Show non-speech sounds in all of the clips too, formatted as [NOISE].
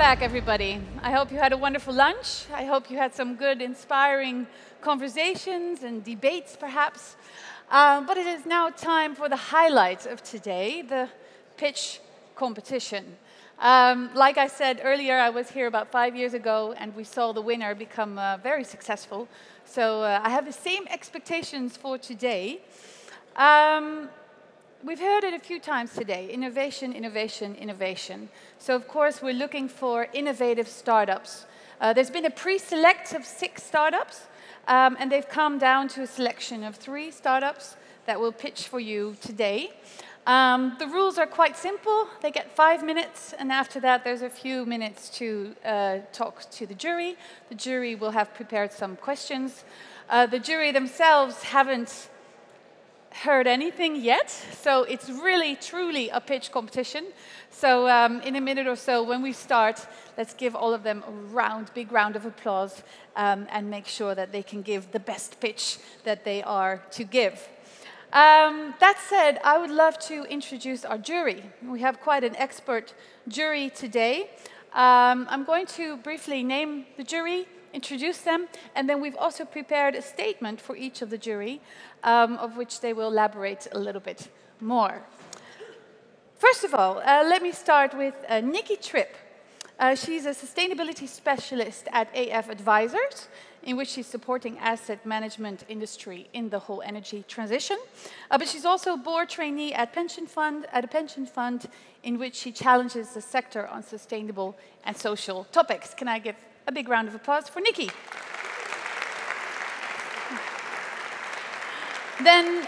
back, everybody. I hope you had a wonderful lunch. I hope you had some good, inspiring conversations and debates, perhaps. Um, but it is now time for the highlight of today, the pitch competition. Um, like I said earlier, I was here about five years ago, and we saw the winner become uh, very successful. So uh, I have the same expectations for today. Um, We've heard it a few times today innovation, innovation, innovation. So, of course, we're looking for innovative startups. Uh, there's been a pre select of six startups, um, and they've come down to a selection of three startups that will pitch for you today. Um, the rules are quite simple. They get five minutes, and after that, there's a few minutes to uh, talk to the jury. The jury will have prepared some questions. Uh, the jury themselves haven't heard anything yet, so it's really, truly a pitch competition. So um, in a minute or so, when we start, let's give all of them a round, big round of applause um, and make sure that they can give the best pitch that they are to give. Um, that said, I would love to introduce our jury. We have quite an expert jury today. Um, I'm going to briefly name the jury, introduce them, and then we've also prepared a statement for each of the jury, um, of which they will elaborate a little bit more. First of all, uh, let me start with uh, Nikki Trip. Uh, she's a sustainability specialist at AF Advisors, in which she's supporting asset management industry in the whole energy transition. Uh, but she's also a board trainee at pension fund at a pension fund in which she challenges the sector on sustainable and social topics. Can I give a big round of applause for Nikki. then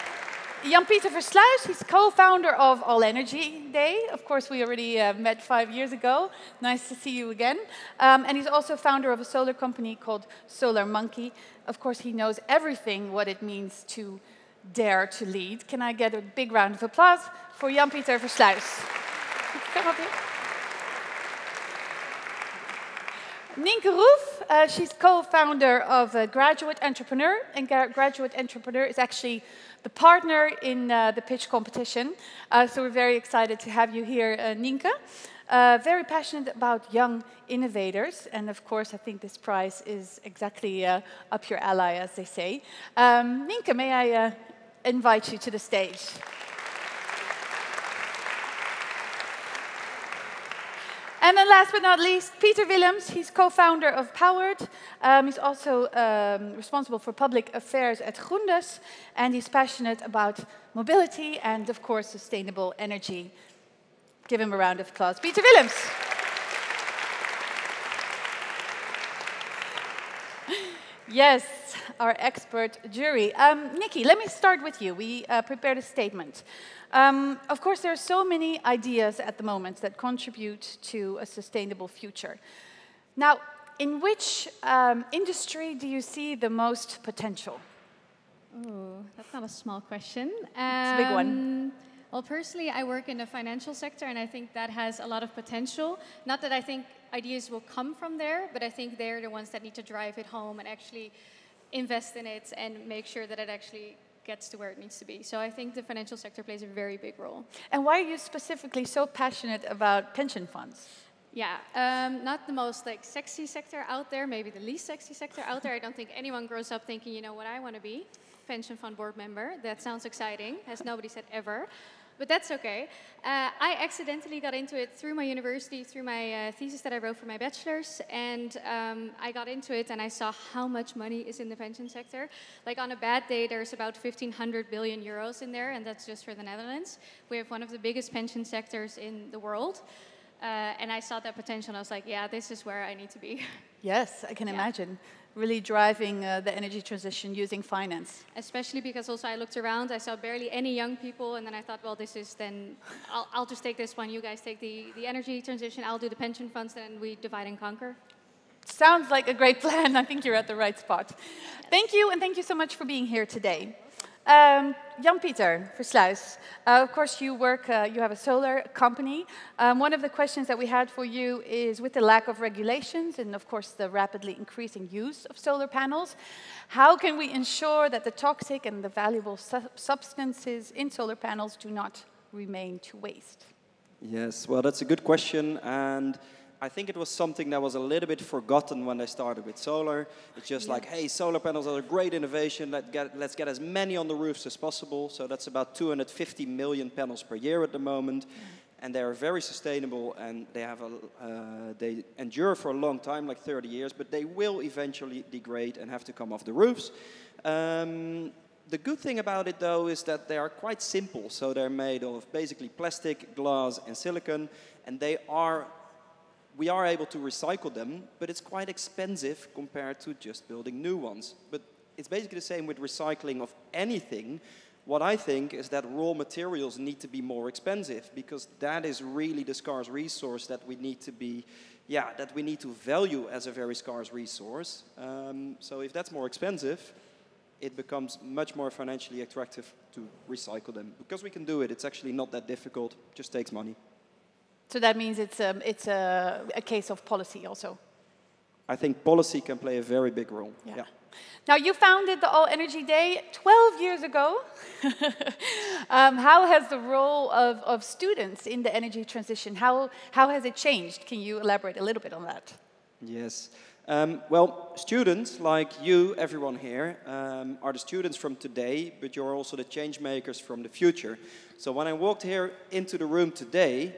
Jan-Pieter Versluijs, he's co-founder of All Energy Day. Of course, we already uh, met five years ago. Nice to see you again. Um, and he's also founder of a solar company called Solar Monkey. Of course, he knows everything what it means to dare to lead. Can I get a big round of applause for Jan-Pieter Versluijs? Come up here. Nienke Roef, uh, she's co-founder of uh, Graduate Entrepreneur, and Graduate Entrepreneur is actually the partner in uh, the pitch competition. Uh, so we're very excited to have you here, uh, Nienke. Uh, very passionate about young innovators, and of course, I think this prize is exactly up your alley, as they say. Um, may I invite you to the stage? And then last but not least, Peter Willems. He's co-founder of Powerd. Um, he's also um, responsible for public affairs at Groendus. And he's passionate about mobility and, of course, sustainable energy. Give him a round of applause. Peter Willems. [LAUGHS] Yes, our expert jury. Um, Nikki, let me start with you. We uh, prepared a statement. Um, of course, there are so many ideas at the moment that contribute to a sustainable future. Now, in which um, industry do you see the most potential? Oh, that's not a small question. Um, it's a big one. Um, well, personally, I work in the financial sector, and I think that has a lot of potential. Not that I think ideas will come from there, but I think they're the ones that need to drive it home and actually invest in it and make sure that it actually gets to where it needs to be. So I think the financial sector plays a very big role. And why are you specifically so passionate about pension funds? Yeah, um, not the most like sexy sector out there, maybe the least sexy sector out there. I don't think anyone grows up thinking, you know, what I want to be, pension fund board member. That sounds exciting, as nobody said ever but that's okay. Uh, I accidentally got into it through my university, through my uh, thesis that I wrote for my bachelor's, and um, I got into it and I saw how much money is in the pension sector. Like on a bad day, there's about 1,500 billion euros in there, and that's just for the Netherlands. We have one of the biggest pension sectors in the world. Uh, and I saw that potential, and I was like, yeah, this is where I need to be. [LAUGHS] Yes, I can yeah. imagine really driving uh, the energy transition using finance. Especially because also I looked around, I saw barely any young people, and then I thought, well, this is then, I'll, I'll just take this one. You guys take the, the energy transition, I'll do the pension funds, and we divide and conquer. Sounds like a great [LAUGHS] plan. I think you're at the right spot. Yes. Thank you, and thank you so much for being here today. Um, Jan-Pieter Versluijs, uh, of course you work, uh, you have a solar company. Um, one of the questions that we had for you is with the lack of regulations and of course the rapidly increasing use of solar panels, how can we ensure that the toxic and the valuable su substances in solar panels do not remain to waste? Yes, well that's a good question and I think it was something that was a little bit forgotten when they started with solar. It's just like, hey, solar panels are a great innovation. Let get, let's get as many on the roofs as possible. So that's about 250 million panels per year at the moment. And they are very sustainable and they, have a, uh, they endure for a long time, like 30 years, but they will eventually degrade and have to come off the roofs. Um, the good thing about it though is that they are quite simple. So they're made of basically plastic, glass and silicon and they are we are able to recycle them, but it's quite expensive compared to just building new ones. But it's basically the same with recycling of anything. What I think is that raw materials need to be more expensive because that is really the scarce resource that we need to be, yeah, that we need to value as a very scarce resource. Um, so if that's more expensive, it becomes much more financially attractive to recycle them. Because we can do it, it's actually not that difficult, just takes money. So that means it's, um, it's a, a, case of policy also. I think policy can play a very big role. Yeah. yeah. Now, you founded the All Energy Day 12 years ago. [LAUGHS] um, how has the role of, of students in the energy transition, how, how has it changed? Can you elaborate a little bit on that? Yes. Um, well, students like you, everyone here, um, are the students from today, but you're also the change makers from the future. So when I walked here into the room today,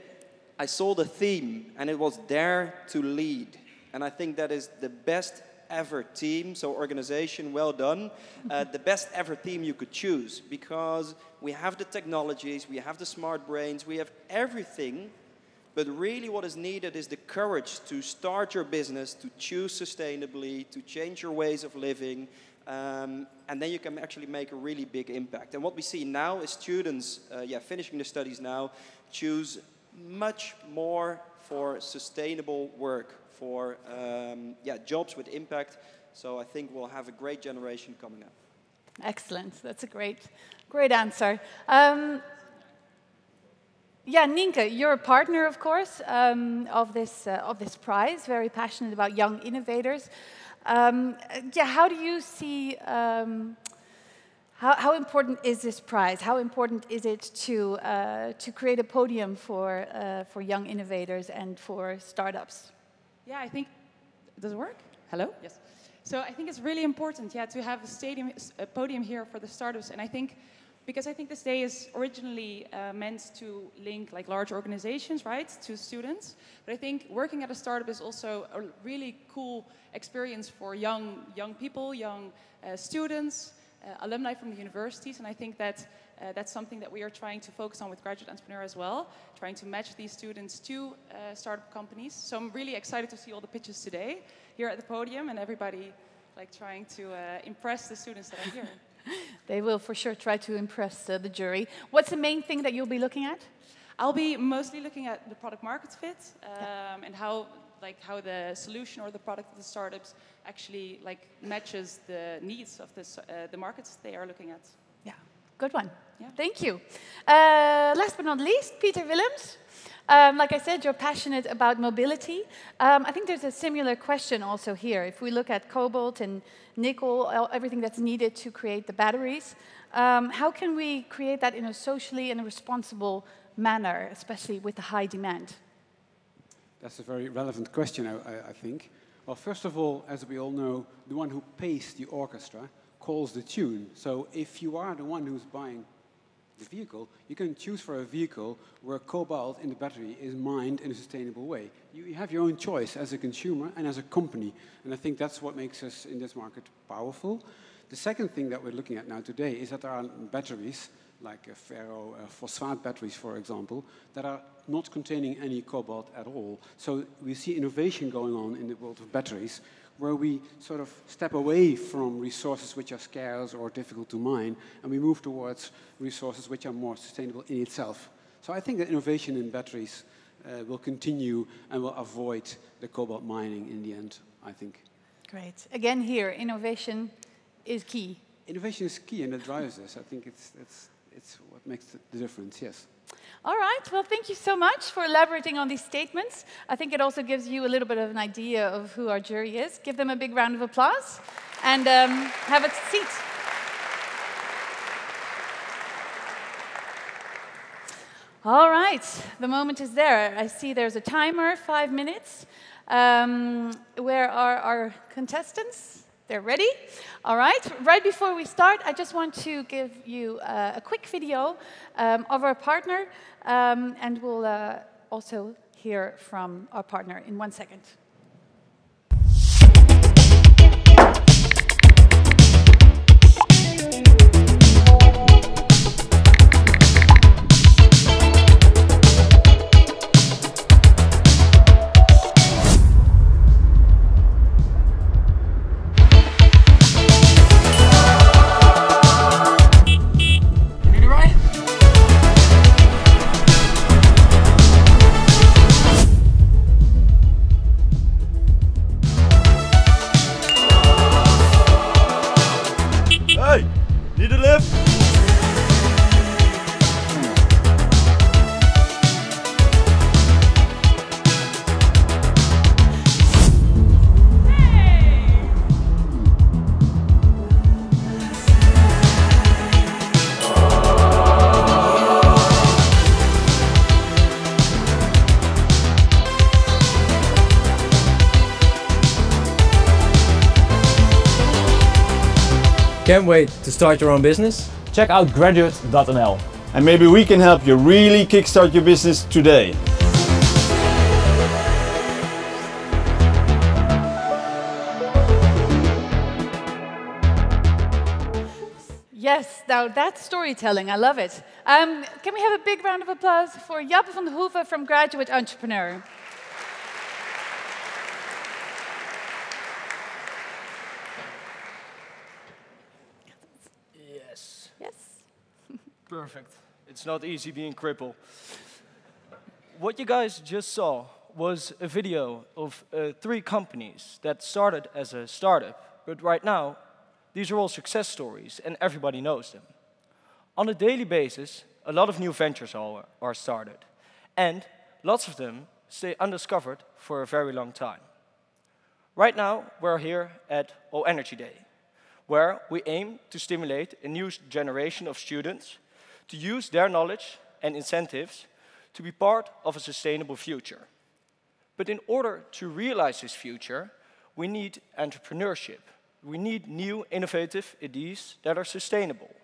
I saw the theme and it was Dare to Lead. And I think that is the best ever team, so organization, well done. Uh, the best ever team you could choose because we have the technologies, we have the smart brains, we have everything. But really, what is needed is the courage to start your business, to choose sustainably, to change your ways of living, um, and then you can actually make a really big impact. And what we see now is students, uh, yeah, finishing the studies now, choose much more for sustainable work, for um, yeah, jobs with impact. So I think we'll have a great generation coming up. Excellent. That's a great, great answer. Um, yeah, Nienke, you're a partner, of course, um, of, this, uh, of this prize, very passionate about young innovators. Um, yeah, how do you see um, how, how, important is this prize? How important is it to, uh, to create a podium for, uh, for young innovators and for startups? Yeah, I think, does it work? Hello? Yes. So I think it's really important, yeah, to have a stadium, a podium here for the startups. And I think, because I think this day is originally uh, meant to link like large organizations, right, to students. But I think working at a startup is also a really cool experience for young, young people, young uh, students, alumni from the universities, and I think that uh, that's something that we are trying to focus on with Graduate Entrepreneur as well, trying to match these students to uh, startup companies. So I'm really excited to see all the pitches today here at the podium and everybody like trying to uh, impress the students that are here. [LAUGHS] they will for sure try to impress uh, the jury. What's the main thing that you'll be looking at? I'll be mostly looking at the product market fit um, yeah. and how like how the solution or the product of the startups actually like matches the needs of this, uh, the markets they are looking at. Yeah, good one. Yeah. Thank you. Uh, last but not least, Peter Willems. Um, like I said, you're passionate about mobility. Um, I think there's a similar question also here. If we look at cobalt and nickel, everything that's needed to create the batteries, um, how can we create that in a socially and a responsible manner, especially with the high demand? That's a very relevant question, I, I think. Well, first of all, as we all know, the one who pays the orchestra calls the tune. So if you are the one who's buying the vehicle, you can choose for a vehicle where cobalt in the battery is mined in a sustainable way. You, you have your own choice as a consumer and as a company. And I think that's what makes us in this market powerful. The second thing that we're looking at now today is that there are batteries like ferro uh, phosphate batteries, for example, that are not containing any cobalt at all. So we see innovation going on in the world of batteries where we sort of step away from resources which are scarce or difficult to mine, and we move towards resources which are more sustainable in itself. So I think that innovation in batteries uh, will continue and will avoid the cobalt mining in the end, I think. Great. Again here, innovation is key. Innovation is key and it drives us. I think it's, it's it's what makes the difference, yes. All right, well, thank you so much for elaborating on these statements. I think it also gives you a little bit of an idea of who our jury is. Give them a big round of applause and um, have a seat. All right, the moment is there. I see there's a timer, five minutes. Um, where are our contestants? They're ready? All right, right before we start, I just want to give you uh, a quick video um, of our partner, um, and we'll uh, also hear from our partner in one second. Can't wait to start your own business? Check out graduate.nl. And maybe we can help you really kickstart your business today. Yes, now that's storytelling. I love it. Um, can we have a big round of applause for Jappe van der Hoeven from Graduate Entrepreneur? Perfect. It's not easy being crippled. What you guys just saw was a video of uh, three companies that started as a startup, but right now, these are all success stories and everybody knows them. On a daily basis, a lot of new ventures are, are started, and lots of them stay undiscovered for a very long time. Right now, we're here at All Energy Day, where we aim to stimulate a new generation of students to use their knowledge and incentives to be part of a sustainable future. But in order to realize this future, we need entrepreneurship. We need new innovative ideas that are sustainable.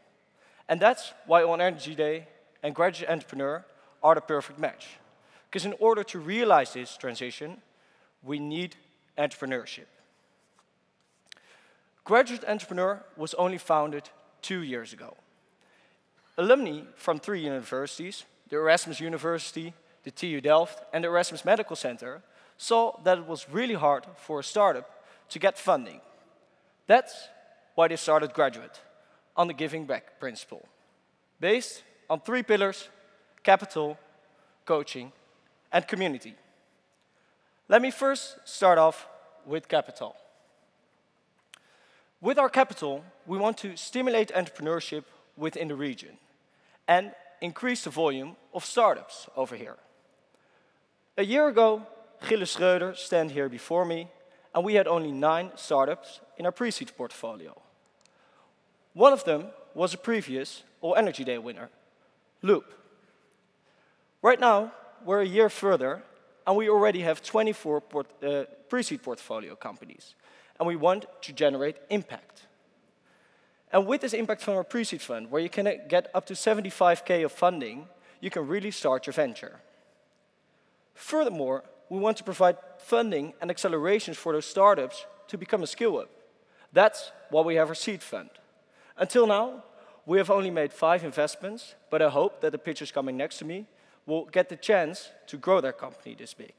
And that's why All Energy Day and Graduate Entrepreneur are the perfect match. Because in order to realize this transition, we need entrepreneurship. Graduate Entrepreneur was only founded two years ago alumni from three universities, the Erasmus University, the TU Delft, and the Erasmus Medical Center, saw that it was really hard for a startup to get funding. That's why they started Graduate, on the giving back principle, based on three pillars, capital, coaching, and community. Let me first start off with capital. With our capital, we want to stimulate entrepreneurship within the region and increase the volume of startups over here. A year ago, Gilles Schreuder stand here before me, and we had only nine startups in our pre-seed portfolio. One of them was a previous All Energy Day winner, Loop. Right now, we're a year further, and we already have 24 port, uh, pre-seed portfolio companies, and we want to generate impact. And with this impact from our pre-seed fund, where you can get up to 75k of funding, you can really start your venture. Furthermore, we want to provide funding and accelerations for those startups to become a skill up. That's why we have our seed fund. Until now, we have only made five investments, but I hope that the pitchers coming next to me will get the chance to grow their company this big.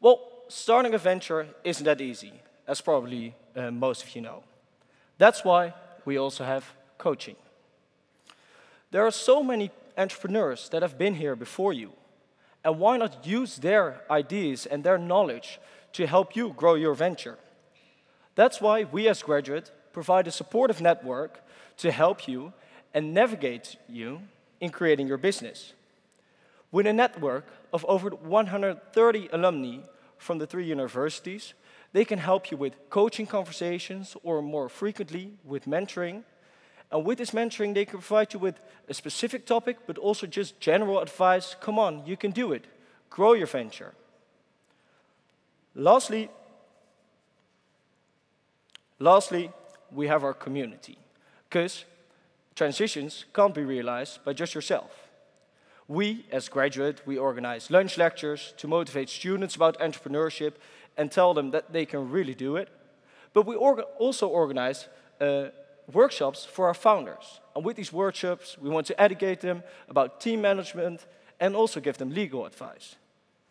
Well, starting a venture isn't that easy, as probably uh, most of you know. That's why we also have coaching. There are so many entrepreneurs that have been here before you. And why not use their ideas and their knowledge to help you grow your venture? That's why we as Graduate provide a supportive network to help you and navigate you in creating your business. With a network of over 130 alumni from the three universities, they can help you with coaching conversations or more frequently with mentoring. And with this mentoring, they can provide you with a specific topic, but also just general advice. Come on, you can do it. Grow your venture. Lastly, lastly, we have our community. Because transitions can't be realized by just yourself. We, as graduate, we organize lunch lectures to motivate students about entrepreneurship and tell them that they can really do it. But we orga also organize uh, workshops for our founders. And with these workshops, we want to educate them about team management and also give them legal advice.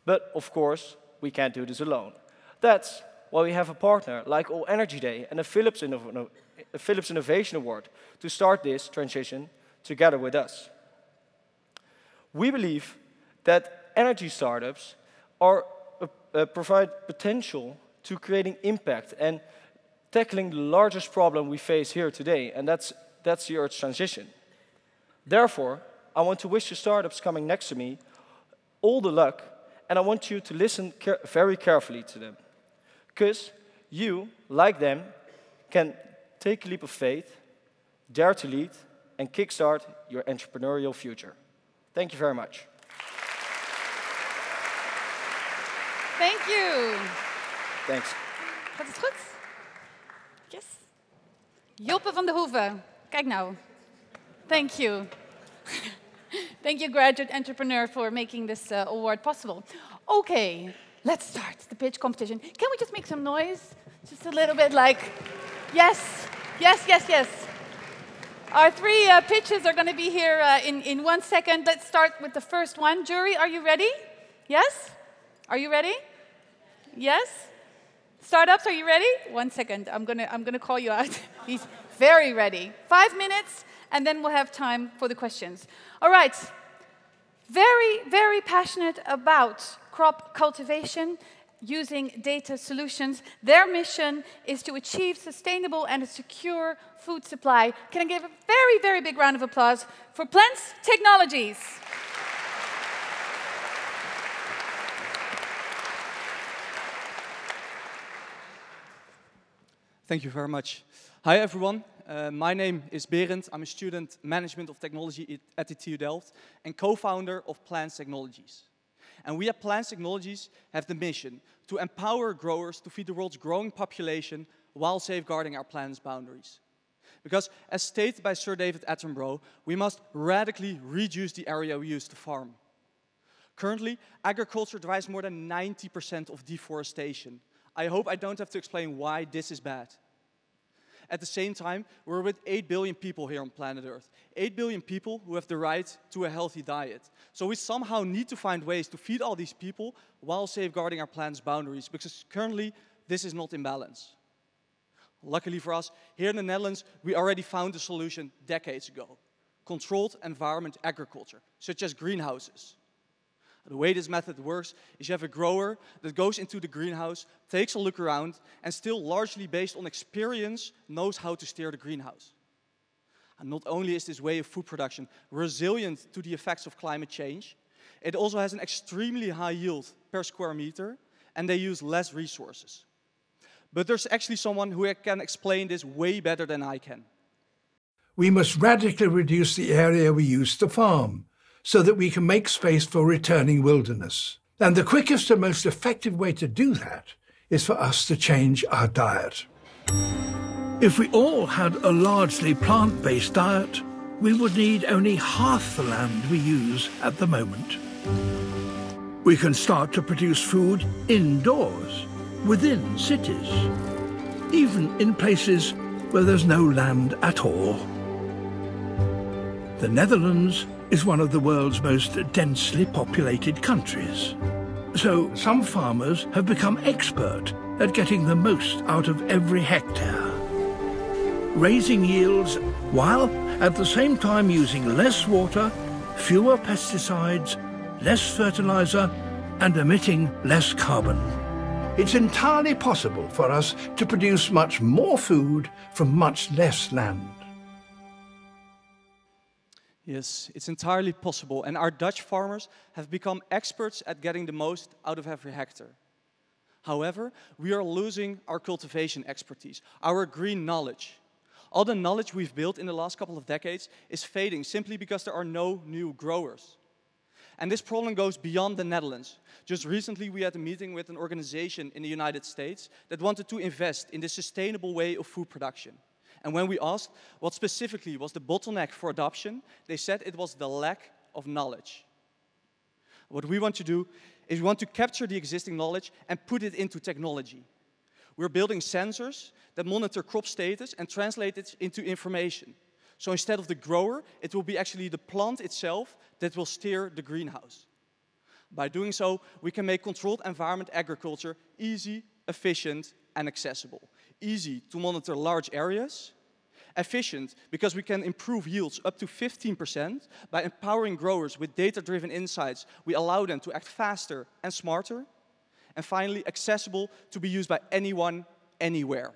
But of course, we can't do this alone. That's why we have a partner like All Energy Day and a Philips, Innov a Philips Innovation Award to start this transition together with us. We believe that energy startups are, uh, provide potential to creating impact and tackling the largest problem we face here today, and that's, that's the Earth's transition. Therefore, I want to wish the startups coming next to me all the luck, and I want you to listen care very carefully to them. Because you, like them, can take a leap of faith, dare to lead, and kickstart your entrepreneurial future. Thank you very much. Thank you. Thanks. Gaat het goed? Yes. Joppe van de Hoeven. Kijk nou. Thank you. [LAUGHS] Thank you, graduate entrepreneur, for making this uh, award possible. Okay, let's start the pitch competition. Can we just make some noise? Just a little bit like, yes, yes, yes, yes. Our three uh, pitches are going to be here uh, in, in one second. Let's start with the first one. Jury, are you ready? Yes? Are you ready? Yes? Startups, are you ready? One second. I'm to I'm to call you out. [LAUGHS] He's very ready. Five minutes, and then we'll have time for the questions. All right. Very, very passionate about crop cultivation using data solutions. Their mission is to achieve sustainable and a secure food supply. Can I give a very, very big round of applause for Plants Technologies? Thank you very much. Hi, everyone. Uh, my name is Berend. I'm a student management of technology at the TU Delft and co-founder of Plants Technologies. And we at Plants Technologies have the mission to empower growers to feed the world's growing population while safeguarding our planet's boundaries. Because as stated by Sir David Attenborough, we must radically reduce the area we use to farm. Currently, agriculture drives more than 90% of deforestation. I hope I don't have to explain why this is bad. At the same time, we're with 8 billion people here on planet Earth. 8 billion people who have the right to a healthy diet. So we somehow need to find ways to feed all these people while safeguarding our planet's boundaries, because currently this is not in balance. Luckily for us, here in the Netherlands, we already found a solution decades ago. Controlled environment agriculture, such as greenhouses. The way this method works is you have a grower that goes into the greenhouse, takes a look around, and still largely based on experience, knows how to steer the greenhouse. And not only is this way of food production resilient to the effects of climate change, it also has an extremely high yield per square meter, and they use less resources. But there's actually someone who can explain this way better than I can. We must radically reduce the area we use to farm so that we can make space for returning wilderness. And the quickest and most effective way to do that is for us to change our diet. If we all had a largely plant based diet, we would need only half the land we use at the moment. We can start to produce food indoors, within cities, even in places where there's no land at all. The Netherlands is one of the world's most densely populated countries. So some farmers have become expert at getting the most out of every hectare. Raising yields while at the same time using less water, fewer pesticides, less fertilizer and emitting less carbon. It's entirely possible for us to produce much more food from much less land. Yes, it's entirely possible. And our Dutch farmers have become experts at getting the most out of every hectare. However, we are losing our cultivation expertise, our green knowledge. All the knowledge we've built in the last couple of decades is fading simply because there are no new growers. And this problem goes beyond the Netherlands. Just recently, we had a meeting with an organization in the United States that wanted to invest in the sustainable way of food production. And when we asked what specifically was the bottleneck for adoption, they said it was the lack of knowledge. What we want to do is we want to capture the existing knowledge and put it into technology. We're building sensors that monitor crop status and translate it into information. So instead of the grower, it will be actually the plant itself that will steer the greenhouse. By doing so, we can make controlled environment agriculture easy, efficient, and accessible. Easy to monitor large areas, efficient because we can improve yields up to 15% by empowering growers with data-driven insights. We allow them to act faster and smarter. And finally, accessible to be used by anyone, anywhere.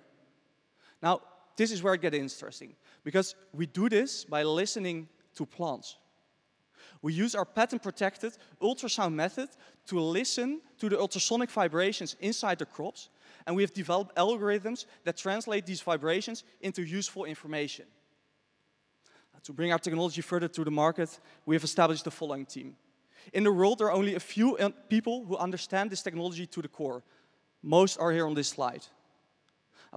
Now, this is where it gets interesting because we do this by listening to plants. We use our patent-protected ultrasound method to listen to the ultrasonic vibrations inside the crops, and we have developed algorithms that translate these vibrations into useful information. To bring our technology further to the market, we have established the following team. In the world, there are only a few uh, people who understand this technology to the core. Most are here on this slide.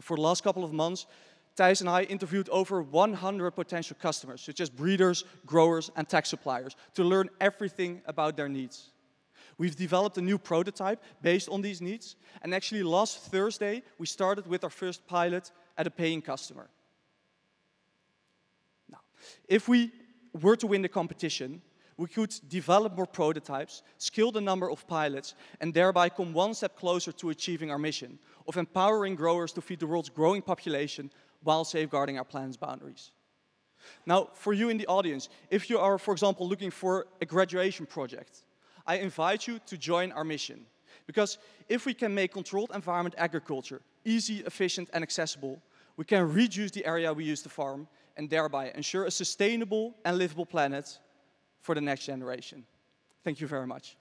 For the last couple of months, Thijs and I interviewed over 100 potential customers, such as breeders, growers, and tech suppliers, to learn everything about their needs. We've developed a new prototype based on these needs, and actually last Thursday, we started with our first pilot at a paying customer. Now, if we were to win the competition, we could develop more prototypes, scale the number of pilots, and thereby come one step closer to achieving our mission of empowering growers to feed the world's growing population while safeguarding our planet's boundaries. Now, for you in the audience, if you are, for example, looking for a graduation project, I invite you to join our mission. Because if we can make controlled environment agriculture easy, efficient, and accessible, we can reduce the area we use to farm and thereby ensure a sustainable and livable planet for the next generation. Thank you very much.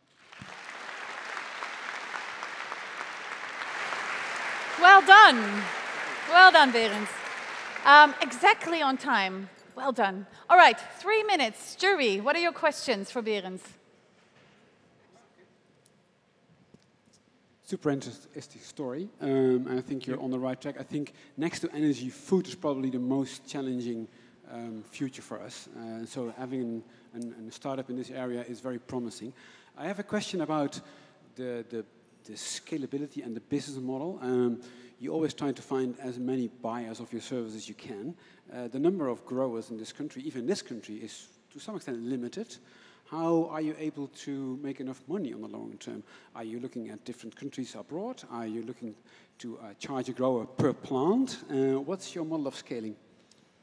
Well done. Well done, Berend. Um, exactly on time. Well done. All right, three minutes. Jury, what are your questions for Berend? Super interesting story. Um, I think you're on the right track. I think next to energy, food is probably the most challenging um, future for us. Uh, so having an, an, a startup in this area is very promising. I have a question about the, the, the scalability and the business model. Um, you're always trying to find as many buyers of your service as you can. Uh, the number of growers in this country, even this country, is to some extent limited. How are you able to make enough money on the long term? Are you looking at different countries abroad? Are you looking to uh, charge a grower per plant? Uh, what's your model of scaling?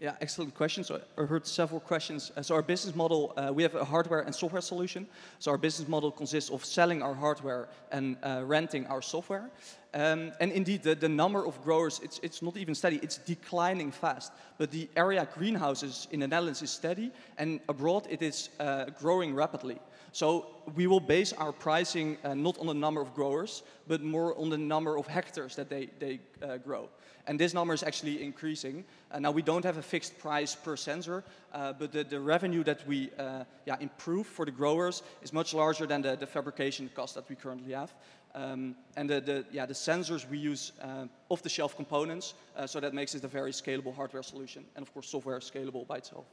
Yeah, excellent question. So I heard several questions. Uh, so our business model, uh, we have a hardware and software solution. So our business model consists of selling our hardware and uh, renting our software. Um, and indeed, the, the, number of growers, it's, it's not even steady, it's declining fast. But the area greenhouses in the Netherlands is steady, and abroad it is uh, growing rapidly. So we will base our pricing uh, not on the number of growers, but more on the number of hectares that they, they uh, grow. And this number is actually increasing. Uh, now, we don't have a fixed price per sensor, uh, but the, the, revenue that we uh, yeah, improve for the growers is much larger than the, the fabrication cost that we currently have. Um, and the, the, yeah, the sensors we use uh, off-the-shelf components, uh, so that makes it a very scalable hardware solution. And of course, software is scalable by itself.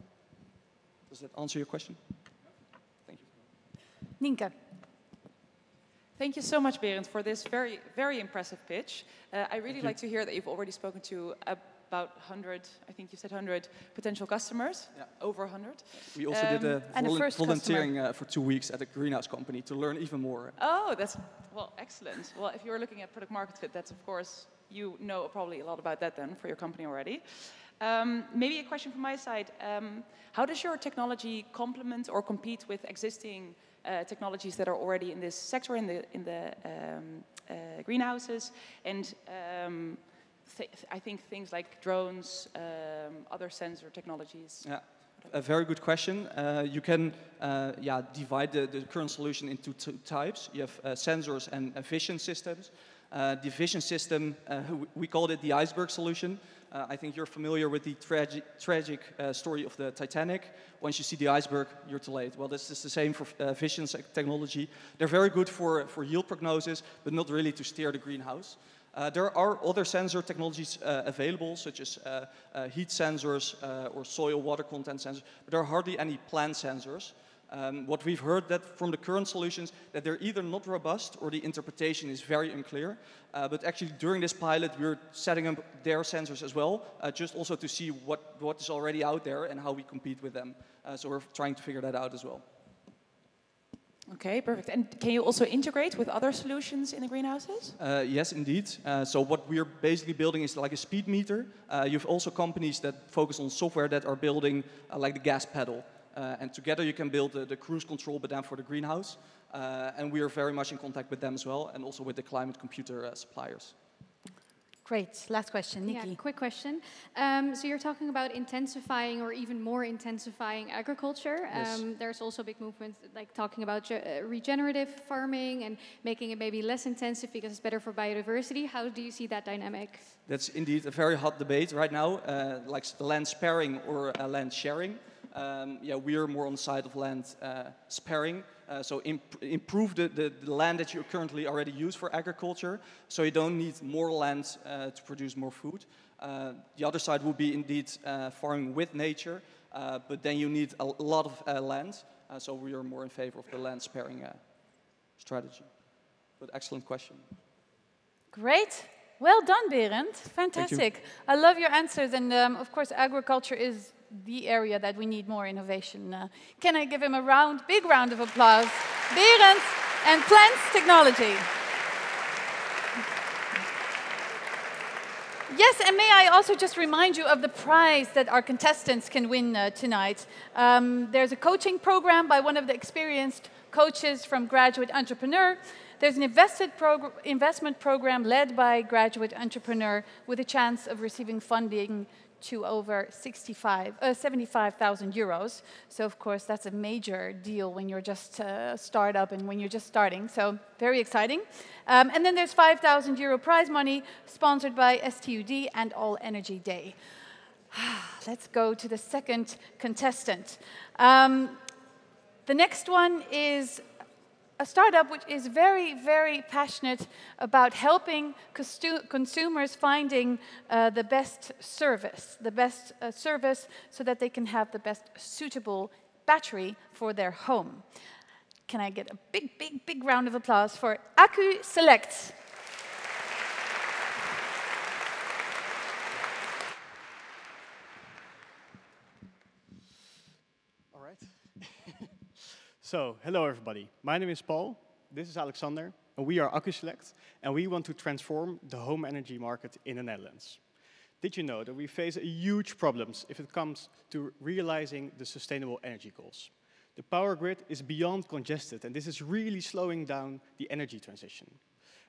Does that answer your question? Thank you. Nienke. Thank you so much, Berend, for this very, very impressive pitch. Uh, I really like to hear that you've already spoken to about 100, I think you said 100 potential customers, yeah. over 100. We also um, did a, vol a volunteering uh, for two weeks at a greenhouse company to learn even more. Oh, that's, well, excellent. Well, if you're looking at product market fit, that's of course, you know probably a lot about that then for your company already. Um, maybe a question from my side. Um, how does your technology complement or compete with existing uh, technologies that are already in this sector, in the, in the um, uh, greenhouses, and um, th I think things like drones, um, other sensor technologies. Yeah. A very good question. Uh, you can uh, yeah, divide the, the, current solution into two types. You have uh, sensors and vision systems. Uh, the vision system, uh, we called it the iceberg solution. Uh, I think you're familiar with the tragi tragic story of the Titanic. Once you see the iceberg, you're too late. Well, this is the same for vision technology. They're very good for, for yield prognosis, but not really to steer the greenhouse. Uh, there are other sensor technologies uh, available, such as uh, heat sensors or soil water content sensors, but there are hardly any plant sensors. Um, what we've heard that from the current solutions that they're either not robust or the interpretation is very unclear. Uh, but actually during this pilot we're setting up their sensors as well, uh, just also to see what, what is already out there and how we compete with them. Uh, so we're trying to figure that out as well. Okay, perfect. And can you also integrate with other solutions in the greenhouses? Uh, yes, indeed. Uh, so what we're basically building is like a speed meter. Uh, you have also companies that focus on software that are building uh, like the gas pedal. Uh, and together you can build the, cruise control, but then for the greenhouse. Uh, and we are very much in contact with them as well, and also with the climate computer suppliers. Great. Last question, Nikki. Yeah, quick question. Um, so you're talking about intensifying or even more intensifying agriculture. Yes. Um, there's also big movements like talking about uh, regenerative farming and making it maybe less intensive because it's better for biodiversity. How do you see that dynamic? That's indeed a very hot debate right now, uh, like land sparing or uh, land sharing. Um, yeah, we are more on the side of land uh, sparing. Uh, so imp improve the, the, the, land that you currently already use for agriculture, so you don't need more land uh, to produce more food. Uh, the other side would be indeed uh, farming with nature, uh, but then you need a lot of land. so we are more in favor of the land sparing strategy. But excellent question. Great. Well done, Berend. Fantastic. I love your answers, and um, of course, agriculture is the area that we need more innovation. Uh, can I give him a round, big round of applause? Berend and Plants Technology. Yes, and may I also just remind you of the prize that our contestants can win uh, tonight. Um, there's a coaching program by one of the experienced coaches from Graduate Entrepreneur. There's an prog investment program led by Graduate Entrepreneur with a chance of receiving funding to over 65, uh, 75,000 euros. So of course that's a major deal when you're just a startup and when you're just starting. So very exciting. Um, and then there's 5,000 euro prize money sponsored by STUD and All Energy Day. [SIGHS] Let's go to the second contestant. Um, the next one is a startup which is very, very passionate about helping consumers finding uh, the best service, the best uh, service so that they can have the best suitable battery for their home. Can I get a big, big, big round of applause for Accu Select? So, hello everybody. My name is Paul. This is Alexander. And we are AccuSelect. And we want to transform the home energy market in the Netherlands. Did you know that we face huge problems if it comes to realizing the sustainable energy goals? The power grid is beyond congested, and this is really slowing down the energy transition.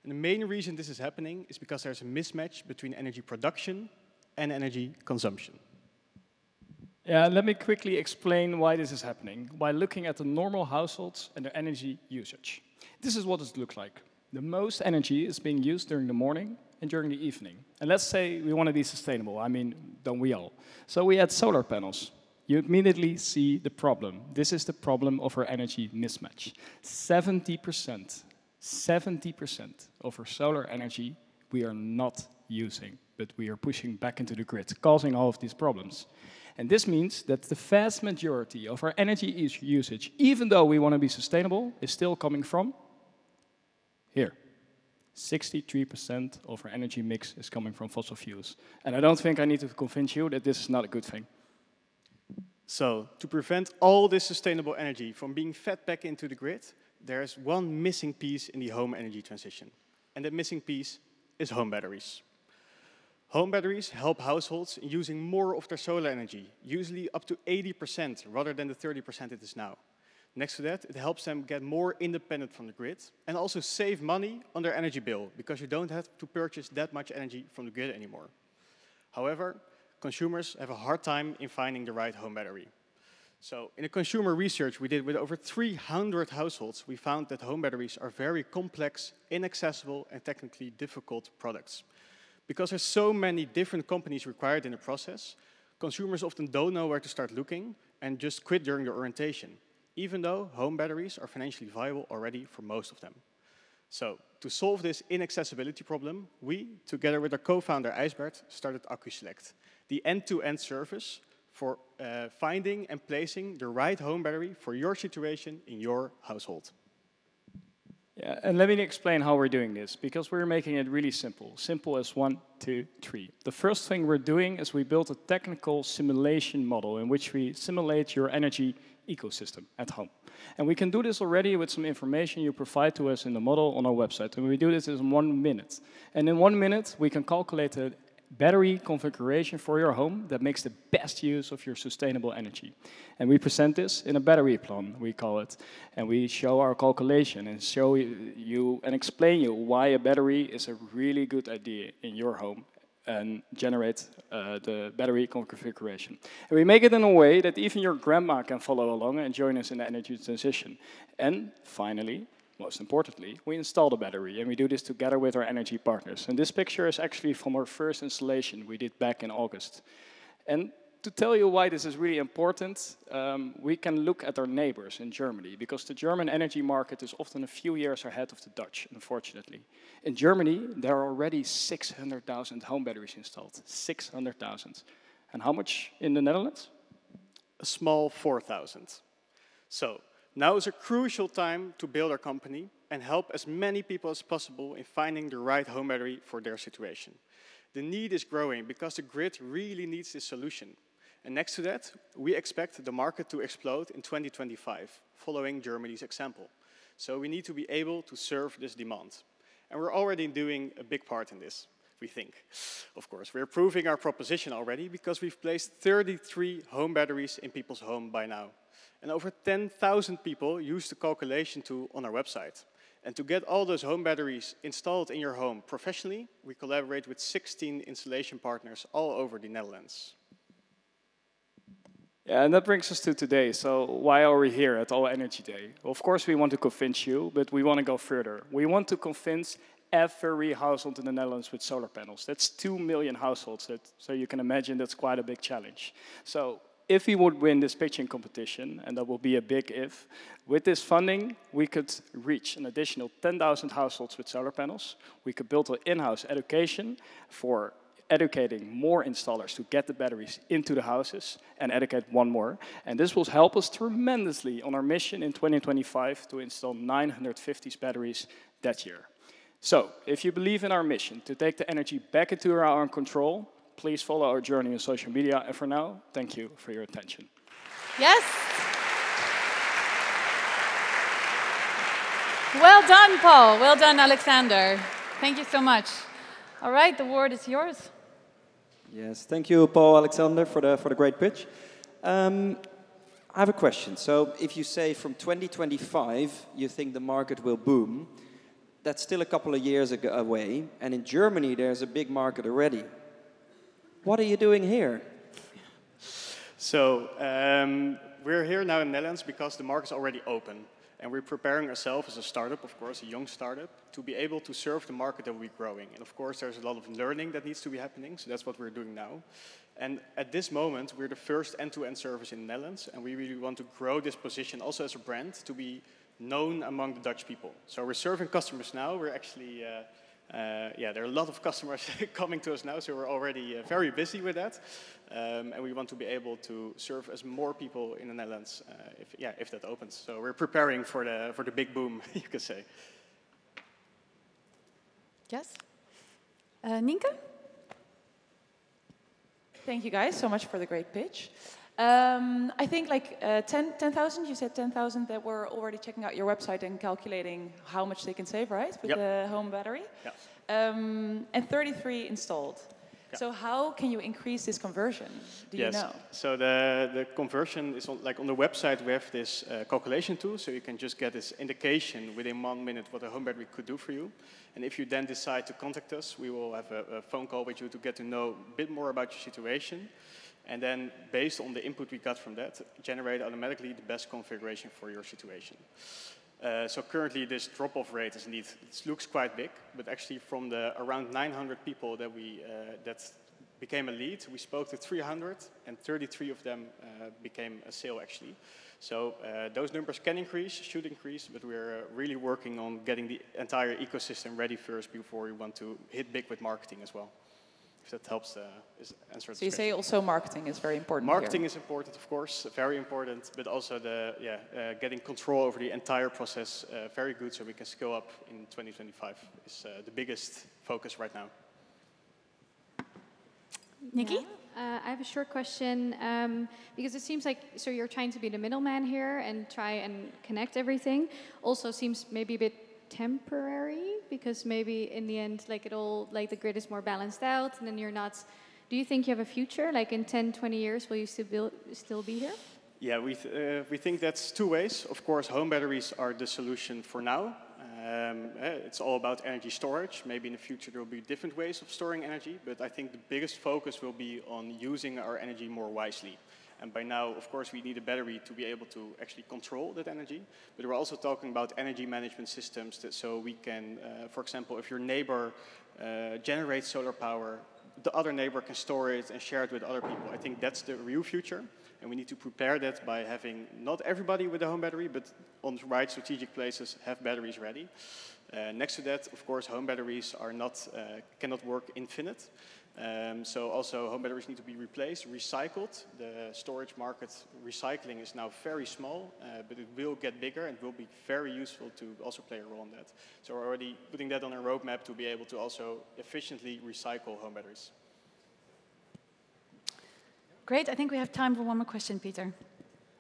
And the main reason this is happening is because there's a mismatch between energy production and energy consumption. Yeah, let me quickly explain why this is happening by looking at the normal households and their energy usage. This is what it looks like. The most energy is being used during the morning and during the evening. And let's say we want to be sustainable. I mean, don't we all? So we add solar panels. You immediately see the problem. This is the problem of our energy mismatch. 70%, 70% of our solar energy we are not using, but we are pushing back into the grid, causing all of these problems. And this means that the vast majority of our energy usage, even though we want to be sustainable, is still coming from here. 63% of our energy mix is coming from fossil fuels. And I don't think I need to convince you that this is not a good thing. So, to prevent all this sustainable energy from being fed back into the grid, there's one missing piece in the home energy transition. And that missing piece is home batteries. Home batteries help households in using more of their solar energy, usually up to 80% rather than the 30% it is now. Next to that, it helps them get more independent from the grid and also save money on their energy bill because you don't have to purchase that much energy from the grid anymore. However, consumers have a hard time in finding the right home battery. So in a consumer research we did with over 300 households, we found that home batteries are very complex, inaccessible, and technically difficult products. Because there's so many different companies required in the process, consumers often don't know where to start looking and just quit during the orientation, even though home batteries are financially viable already for most of them. So to solve this inaccessibility problem, we, together with our co-founder IJsbert, started AccuSelect, the end-to-end -end service for uh, finding and placing the right home battery for your situation in your household. Yeah, and let me explain how we're doing this, because we're making it really simple. Simple as one, two, three. The first thing we're doing is we built a technical simulation model in which we simulate your energy ecosystem at home. And we can do this already with some information you provide to us in the model on our website. And we do this in one minute. And in one minute, we can calculate the battery configuration for your home that makes the best use of your sustainable energy. And we present this in a battery plan, we call it. And we show our calculation and show you and explain you why a battery is a really good idea in your home and generate uh, the battery configuration. And we make it in a way that even your grandma can follow along and join us in the energy transition. And finally, most importantly, we install the battery, and we do this together with our energy partners. And this picture is actually from our first installation we did back in August. And to tell you why this is really important, um, we can look at our neighbors in Germany, because the German energy market is often a few years ahead of the Dutch, unfortunately. In Germany, there are already 600,000 home batteries installed. 600,000. And how much in the Netherlands? A small 4,000. So now is a crucial time to build our company and help as many people as possible in finding the right home battery for their situation. The need is growing because the grid really needs this solution. And next to that, we expect the market to explode in 2025, following Germany's example. So we need to be able to serve this demand. And we're already doing a big part in this, we think. Of course, we're proving our proposition already because we've placed 33 home batteries in people's home by now. And over 10,000 people use the calculation tool on our website. And to get all those home batteries installed in your home professionally, we collaborate with 16 installation partners all over the Netherlands. Yeah, and that brings us to today. So why are we here at All Energy Day? Of course, we want to convince you, but we want to go further. We want to convince every household in the Netherlands with solar panels. That's 2 million households, that, so you can imagine that's quite a big challenge. So if we would win this pitching competition, and that will be a big if, with this funding, we could reach an additional 10,000 households with solar panels. We could build an in-house education for educating more installers to get the batteries into the houses and educate one more. And this will help us tremendously on our mission in 2025 to install 950 batteries that year. So, if you believe in our mission to take the energy back into our own control, please follow our journey on social media. And for now, thank you for your attention. Yes. Well done, Paul. Well done, Alexander. Thank you so much. All right, the word is yours. Yes, thank you, Paul Alexander, for the, for the great pitch. Um, I have a question. So, if you say from 2025 you think the market will boom, that's still a couple of years away. And in Germany, there's a big market already. What are you doing here? So um, we're here now in the Netherlands because the market's already open. And we're preparing ourselves as a startup, of course, a young startup, to be able to serve the market that we're growing. And of course, there's a lot of learning that needs to be happening, so that's what we're doing now. And at this moment, we're the first end-to-end -end service in the Netherlands, and we really want to grow this position also as a brand to be known among the Dutch people. So we're serving customers now. We're actually uh, yeah, there are a lot of customers [LAUGHS] coming to us now, so we're already uh, very busy with that. Um, and we want to be able to serve as more people in the Netherlands uh, if, yeah, if that opens. So we're preparing for the, for the big boom, [LAUGHS] you could say. Yes? Uh, Nienke? Thank you guys so much for the great pitch. Um, I think like uh, 10,000, 10, you said 10,000 that were already checking out your website and calculating how much they can save, right, with yep. the home battery? Yep. Um, and 33 installed. Yep. So how can you increase this conversion? Do yes. you know? So the, the conversion is on, like on the website we have this uh, calculation tool, so you can just get this indication within one minute what a home battery could do for you. And if you then decide to contact us, we will have a, a phone call with you to get to know a bit more about your situation. And then, based on the input we got from that, generate automatically the best configuration for your situation. Uh, so currently this drop-off rate is indeed, it looks quite big, but actually from the around 900 people that we, uh, that became a lead, we spoke to 300 and 33 of them uh, became a sale actually. So uh, those numbers can increase, should increase, but we're uh, really working on getting the entire ecosystem ready first before we want to hit big with marketing as well. If that helps uh, answer the So you say also marketing is very important Marketing here. is important, of course, very important, but also the, yeah, uh, getting control over the entire process uh, very good so we can scale up in 2025 is uh, the biggest focus right now. Nikki? Yeah. Uh, I have a short question um, because it seems like so you're trying to be the middleman here and try and connect everything. Also seems maybe a bit temporary because maybe in the end like it all like the grid is more balanced out and then you're not. Do you think you have a future? Like in 10, 20 years, will you still be, still be here? Yeah, we, th uh, we think that's two ways. Of course, home batteries are the solution for now. Um, eh, it's all about energy storage. Maybe in the future there will be different ways of storing energy, but I think the biggest focus will be on using our energy more wisely. And by now, of course, we need a battery to be able to actually control that energy. But we're also talking about energy management systems that so we can, uh, for example, if your neighbor uh, generates solar power, the other neighbor can store it and share it with other people. I think that's the real future. And we need to prepare that by having not everybody with a home battery, but on the right strategic places have batteries ready. Uh, next to that, of course, home batteries are not, uh, cannot work infinite. Um, so also home batteries need to be replaced, recycled. The storage market recycling is now very small, uh, but it will get bigger and will be very useful to also play a role in that. So we're already putting that on a roadmap to be able to also efficiently recycle home batteries. Great. I think we have time for one more question, Pieter.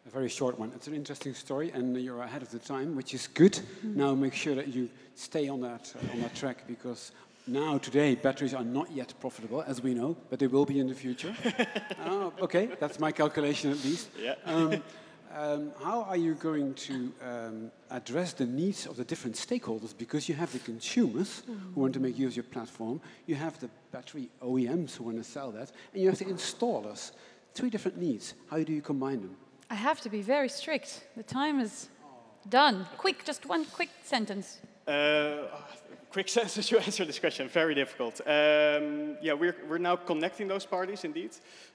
A very short one. It's an interesting story, and you're ahead of the time, which is good. Mm. Now make sure that you stay on that uh, on that track because now today batteries are not yet profitable, as we know, but they will be in the future. [LAUGHS] oh, okay, that's my calculation at least. Yeah. Um, um, how are you going to um, address the needs of the different stakeholders? Because you have the consumers mm. who want to make use of your platform, you have the battery OEMs who want to sell that, and you have the installers three different needs. How do you combine them? I have to be very strict. The time is done. Quick, just one quick sentence. Uh, quick [LAUGHS] sentence to answer this question. Very difficult. Um, yeah, we're, we're now connecting those parties indeed.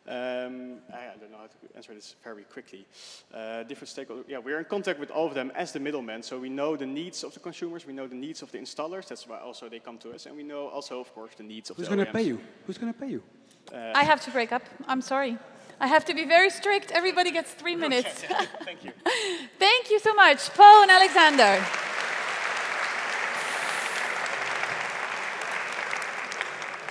Um, I don't know how to answer this very quickly. Uh, different stakeholders. Yeah, we're in contact with all of them as the middleman. So we know the needs of the consumers. We know the needs of the installers. That's why also they come to us. And we know also, of course, the needs of Who's the going to pay you? Who's going to pay you? Uh, I have to break up. I'm sorry. I have to be very strict. Everybody gets three minutes. [LAUGHS] Thank you. [LAUGHS] Thank you so much, Paul and Alexander.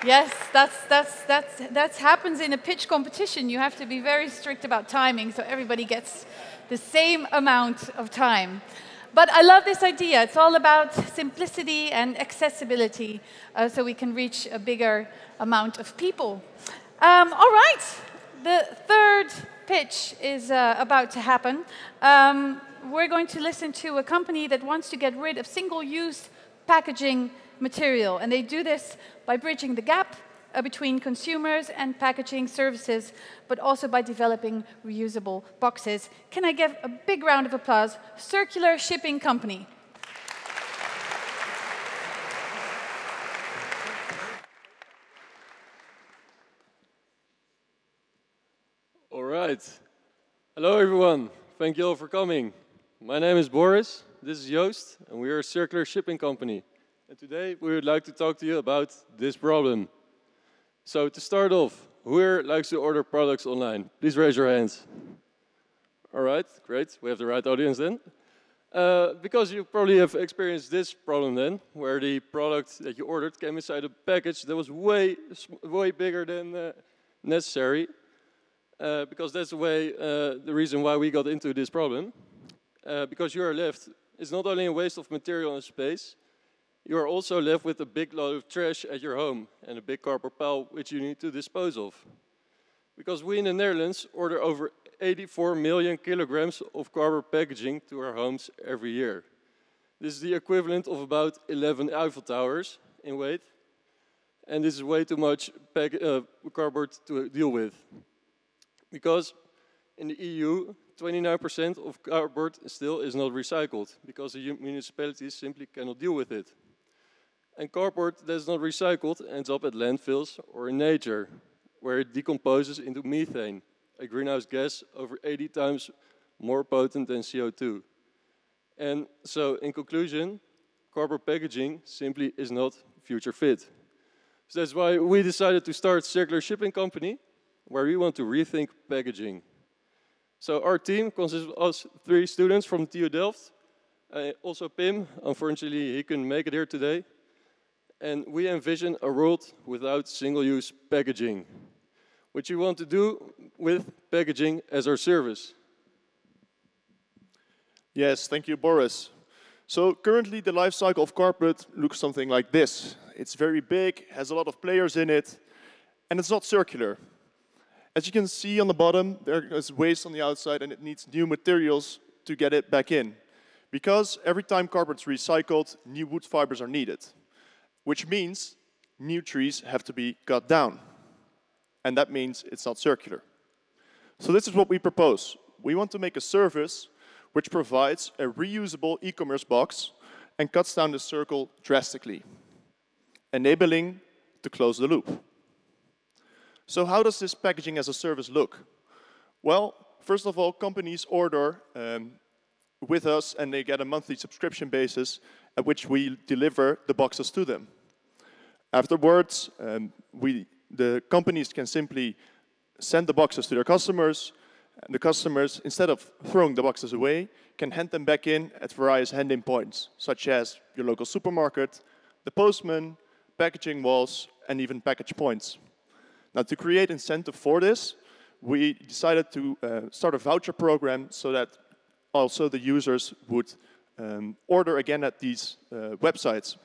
Yes, that's, that's, that's, that happens in a pitch competition. You have to be very strict about timing so everybody gets the same amount of time. But I love this idea. It's all about simplicity and accessibility uh, so we can reach a bigger amount of people. Um, all right, the third pitch is uh, about to happen. Um, we're going to listen to a company that wants to get rid of single-use packaging material, and they do this by bridging the gap uh, between consumers and packaging services, but also by developing reusable boxes. Can I give a big round of applause? Circular Shipping Company. All right. Hello, everyone. Thank you all for coming. My name is Boris. This is Joost, and we are a circular shipping company. And today we would like to talk to you about this problem. So to start off, who here likes to order products online? Please raise your hands. All right, great. We have the right audience then. Uh, because you probably have experienced this problem then, where the product that you ordered came inside a package that was way, way bigger than uh, necessary. Uh, because that's the way, uh, the reason why we got into this problem. Uh, because you are left, it's not only a waste of material and space, you are also left with a big load of trash at your home and a big cardboard pile which you need to dispose of. Because we in the Netherlands order over 84 million kilograms of cardboard packaging to our homes every year. This is the equivalent of about 11 Eiffel Towers in weight. And this is way too much uh, cardboard to deal with. Because in the EU, 29% of cardboard still is not recycled because the municipalities simply cannot deal with it. And cardboard that is not recycled ends up at landfills or in nature, where it decomposes into methane, a greenhouse gas over 80 times more potent than CO2. And so, in conclusion, cardboard packaging simply is not future fit. So that's why we decided to start Circular Shipping Company, where we want to rethink packaging. So our team consists of us three students from TU Delft. Uh, also Pim, unfortunately he couldn't make it here today. And we envision a world without single-use packaging, which you want to do with packaging as our service. Yes, thank you, Boris. So currently the life cycle of carpet looks something like this. It's very big, has a lot of players in it, and it's not circular. As you can see on the bottom, there is waste on the outside and it needs new materials to get it back in. Because every time carpet's recycled, new wood fibers are needed, which means new trees have to be cut down. And that means it's not circular. So this is what we propose. We want to make a service which provides a reusable e-commerce box and cuts down the circle drastically, enabling to close the loop. So how does this packaging as a service look? Well, first of all, companies order um, with us and they get a monthly subscription basis at which we deliver the boxes to them. Afterwards, um, we, the companies can simply send the boxes to their customers and the customers, instead of throwing the boxes away, can hand them back in at various handing points, such as your local supermarket, the postman, packaging walls, and even package points. Now, to create incentive for this, we decided to uh, start a voucher program so that also the users would um, order again at these uh, websites.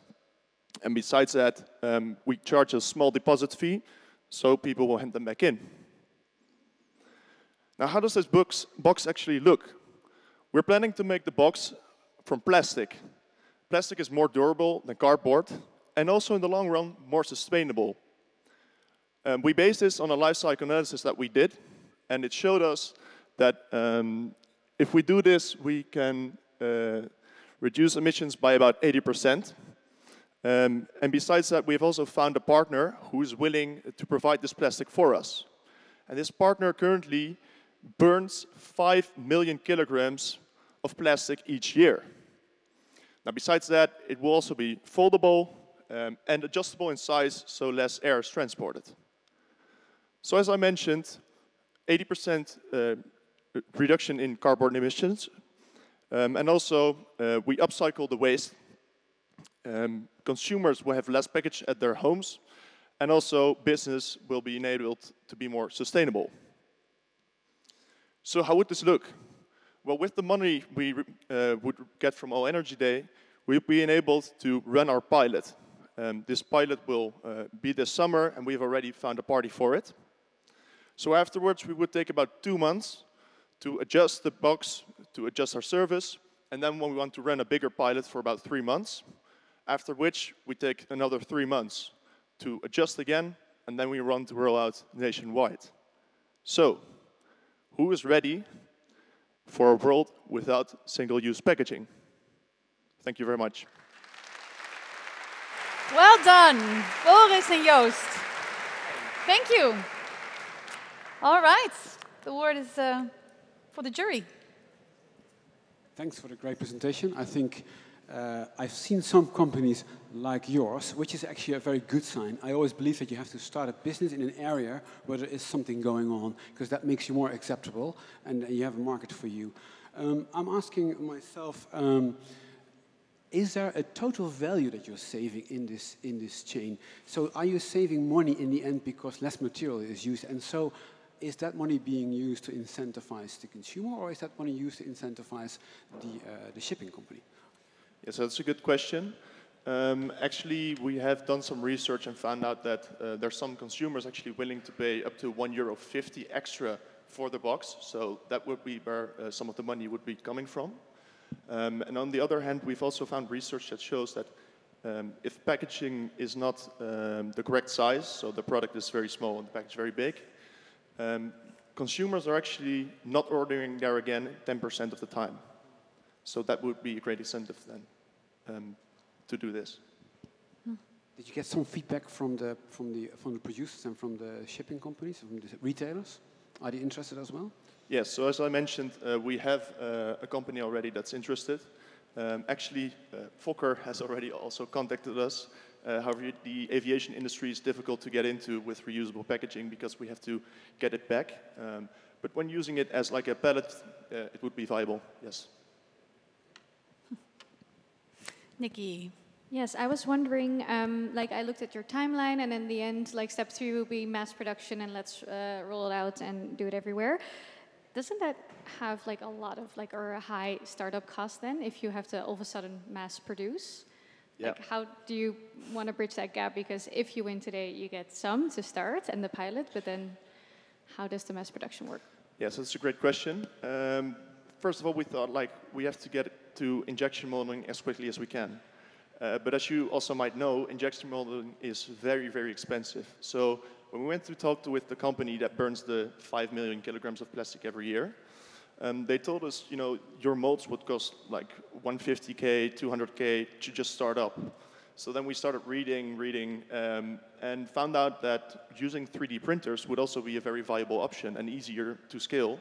And besides that, um, we charge a small deposit fee, so people will hand them back in. Now, how does this box, box actually look? We're planning to make the box from plastic. Plastic is more durable than cardboard, and also in the long run, more sustainable. Um, we based this on a life cycle analysis that we did, and it showed us that um, if we do this, we can uh, reduce emissions by about 80%. Um, and besides that, we've also found a partner who is willing to provide this plastic for us. And this partner currently burns 5 million kilograms of plastic each year. Now, besides that, it will also be foldable um, and adjustable in size so less air is transported. So as I mentioned, 80% uh, reduction in carbon emissions. Um, and also, uh, we upcycle the waste. Um, consumers will have less package at their homes. And also, business will be enabled to be more sustainable. So how would this look? Well, with the money we uh, would get from All Energy Day, we'll be enabled to run our pilot. Um, this pilot will uh, be this summer, and we've already found a party for it. So afterwards, we would take about two months to adjust the box, to adjust our service, and then when we want to run a bigger pilot for about three months, after which we take another three months to adjust again, and then we run to roll out nationwide. So, who is ready for a world without single-use packaging? Thank you very much. Well done, Boris and Joost. Thank you. All right, the word is uh, for the jury. Thanks for the great presentation. I think uh, I've seen some companies like yours, which is actually a very good sign. I always believe that you have to start a business in an area where there is something going on, because that makes you more acceptable and you have a market for you. Um, I'm asking myself, um, is there a total value that you're saving in this, in this chain? So are you saving money in the end because less material is used? And so is that money being used to incentivize the consumer or is that money used to incentivize the, uh, the shipping company? Yes, that's a good question. Um, actually, we have done some research and found out that uh, there are some consumers actually willing to pay up to one euro fifty extra for the box. So that would be where uh, some of the money would be coming from. Um, and on the other hand, we've also found research that shows that um, if packaging is not um, the correct size, so the product is very small and the package very big, um, consumers are actually not ordering there again 10% of the time. So that would be a great incentive then um, to do this. Did you get some feedback from the, from, the, from the producers and from the shipping companies, from the retailers? Are they interested as well? Yes, so as I mentioned, uh, we have uh, a company already that's interested. Um, actually, uh, Fokker has already also contacted us. Uh, however, the aviation industry is difficult to get into with reusable packaging because we have to get it back. Um, but when using it as like a pallet, uh, it would be viable, yes. Nikki. Yes, I was wondering, um, like I looked at your timeline and in the end, like step three will be mass production and let's uh, roll it out and do it everywhere. Doesn't that have like a lot of like or a high startup cost then if you have to all of a sudden mass produce? Yeah. Like how do you want to bridge that gap? Because if you win today, you get some to start and the pilot, but then how does the mass production work? Yes, that's a great question. Um, first of all, we thought like we have to get to injection molding as quickly as we can. Uh, but as you also might know, injection molding is very, very expensive. So when we went to talk to, with the company that burns the 5 million kilograms of plastic every year, um, they told us, you know, your molds would cost like 150k, 200k to just start up. So then we started reading, reading, um, and found out that using 3D printers would also be a very viable option and easier to scale,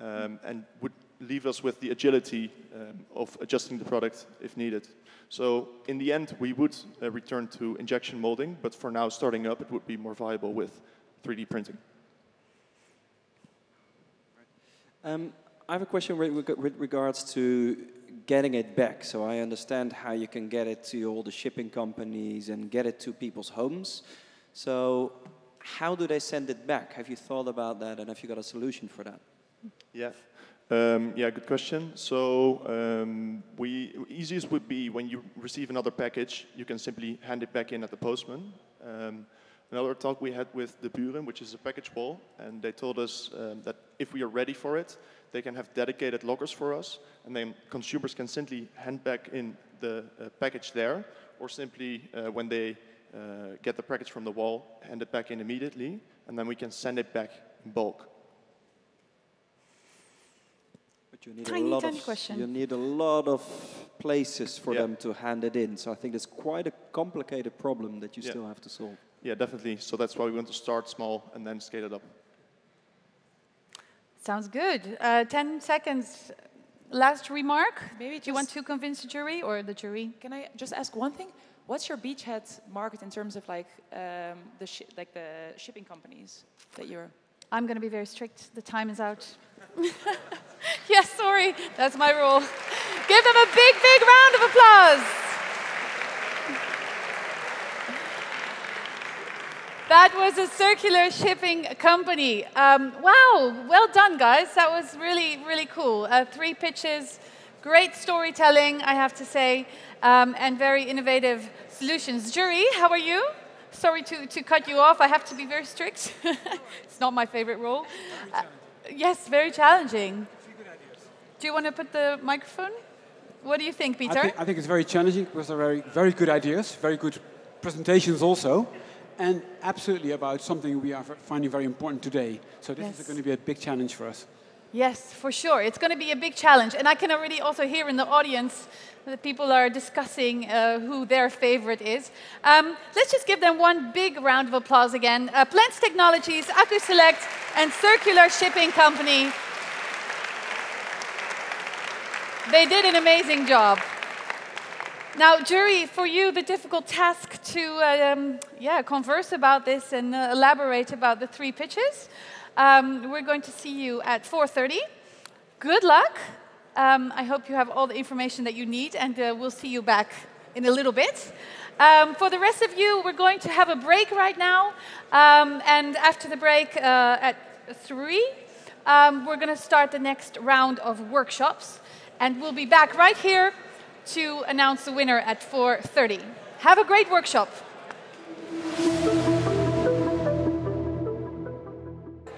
um, and would leave us with the agility um, of adjusting the product if needed. So in the end, we would uh, return to injection molding, but for now, starting up, it would be more viable with 3D printing. Um, I have a question with, with regards to getting it back. So I understand how you can get it to all the shipping companies and get it to people's homes. So how do they send it back? Have you thought about that and have you got a solution for that? Yeah. Um, yeah, good question. So um, we easiest would be when you receive another package, you can simply hand it back in at the postman. Um, another talk we had with the Buren, which is a package wall, and they told us um, that if we are ready for it, they can have dedicated lockers for us, and then consumers can simply hand back in the uh, package there, or simply uh, when they uh, get the package from the wall, hand it back in immediately, and then we can send it back in bulk. But you need Tiny, a lot tiny of question. you need a lot of places for Yeah. them to hand it in. So I think it's quite a complicated problem that you Yeah. still have to solve. Yeah, definitely. So that's why we want to start small and then scale it up. Sounds good. Uh, 10 seconds. Last remark? Maybe Do you want to convince the jury or the jury? Can I just ask one thing? What's your beachhead market in terms of like um, the shi like the shipping companies that you're? I'm going to be very strict. The time is out. [LAUGHS] yes, sorry. That's my rule. Give them a big, big round of applause. That was a circular shipping company. Um, wow, well done, guys. That was really, really cool. Uh, three pitches, great storytelling, I have to say, um, and very innovative solutions. Jury, how are you? Sorry to, to cut you off. I have to be very strict. [LAUGHS] it's not my favorite role. Uh, yes, very challenging. Do you want to put the microphone? What do you think, Pieter? I think, I think it's very challenging because they're very, very good ideas, very good presentations also, and absolutely about something we are finding very important today. So this Yes. is going to be a big challenge for us. Yes, for sure. It's going to be a big challenge. And I can already also hear in the audience that people are discussing uh, who their favorite is. Um, let's just give them one big round of applause again. Uh, Plense Technologies, AccuSelect, and Circular Shipping Company. They did an amazing job. Now, jury, for you, the difficult task to um, yeah, converse about this and uh, elaborate about the three pitches. Um, we're going to see you at 4.30. Good luck. Um, I hope you have all the information that you need, and uh, we'll see you back in a little bit. Um, for the rest of you, we're going to have a break right now. Um, and after the break uh, at 3, um, we're going to start the next round of workshops. And we'll be back right here to announce the winner at 4.30. Have a great workshop.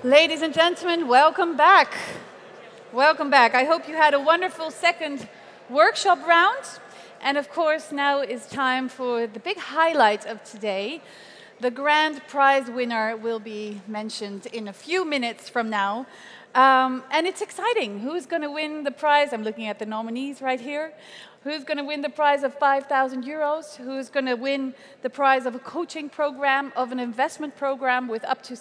Ladies and gentlemen, welcome back. Welcome back. I hope you had a wonderful second workshop round. And of course, now is time for the big highlight of today The grand prize winner will be mentioned in a few minutes from now. Um, and it's exciting. Who's going to win the prize? I'm looking at the nominees right here. Who's going to win the prize of 5,000 euros? Who's going to win the prize of a coaching program, of an investment program with up to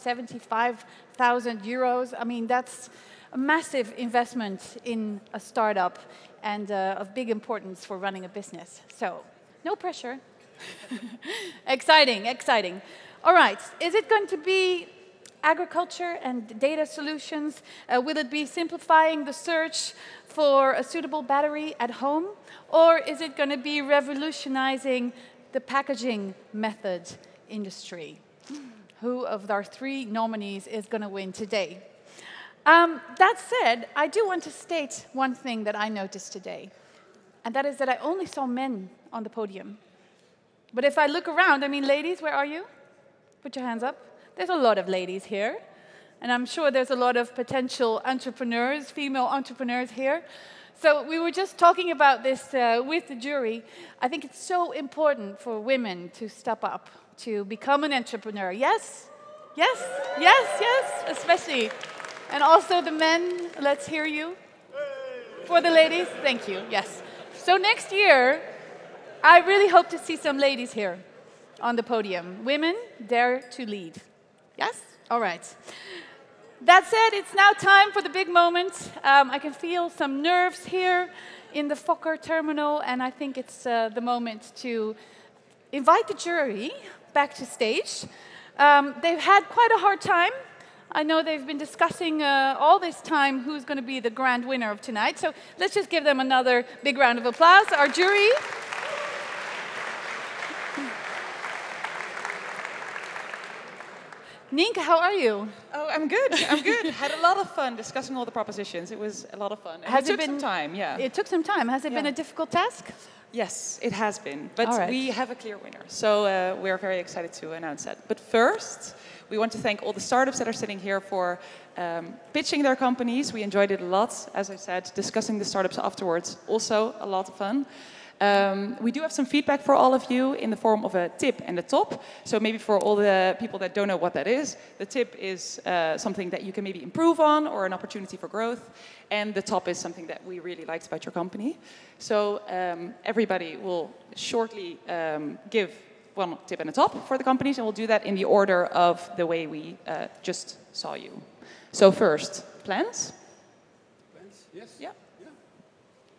75,000 euros? I mean, that's a massive investment in a startup and uh, of big importance for running a business. So, no pressure. [LAUGHS] exciting, exciting. All right, is it going to be agriculture and data solutions? Uh, will it be simplifying the search for a suitable battery at home? Or is it going to be revolutionizing the packaging method industry? Who of our three nominees is going to win today? Um, that said, I do want to state one thing that I noticed today, and that is that I only saw men on the podium. But if I look around, I mean, ladies, where are you? Put your hands up. There's a lot of ladies here, and I'm sure there's a lot of potential entrepreneurs, female entrepreneurs here. So we were just talking about this uh, with the jury. I think it's so important for women to step up, to become an entrepreneur. Yes? Yes? Yes, yes, especially. And also the men, let's hear you. For the ladies, thank you, yes. So next year, I really hope to see some ladies here on the podium. Women dare to lead. Yes? All right. That said, it's now time for the big moment. Um, I can feel some nerves here in the Fokker terminal, and I think it's uh, the moment to invite the jury back to stage. Um, they've had quite a hard time. I know they've been discussing uh, all this time who's going to be the grand winner of tonight. So let's just give them another big round of applause. Our jury. Nienke, how are you? Oh, I'm good. I'm good. [LAUGHS] Had a lot of fun discussing all the propositions. It was a lot of fun. Has it it took been- some time, yeah. It took some time. Has it been a difficult task? Yes, it has been. But right. we have a clear winner. So uh, we're very excited to announce that. But first, we want to thank all the startups that are sitting here for um, pitching their companies. We enjoyed it a lot. As I said, discussing the startups afterwards, also a lot of fun. Um, we do have some feedback for all of you in the form of a tip and a top. So maybe for all the people that don't know what that is, the tip is uh, something that you can maybe improve on or an opportunity for growth. And the top is something that we really liked about your company. So um, everybody will shortly um, give one tip and a top for the companies, and we'll do that in the order of the way we uh, just saw you. So first, plans? Plans? Yes. Yeah.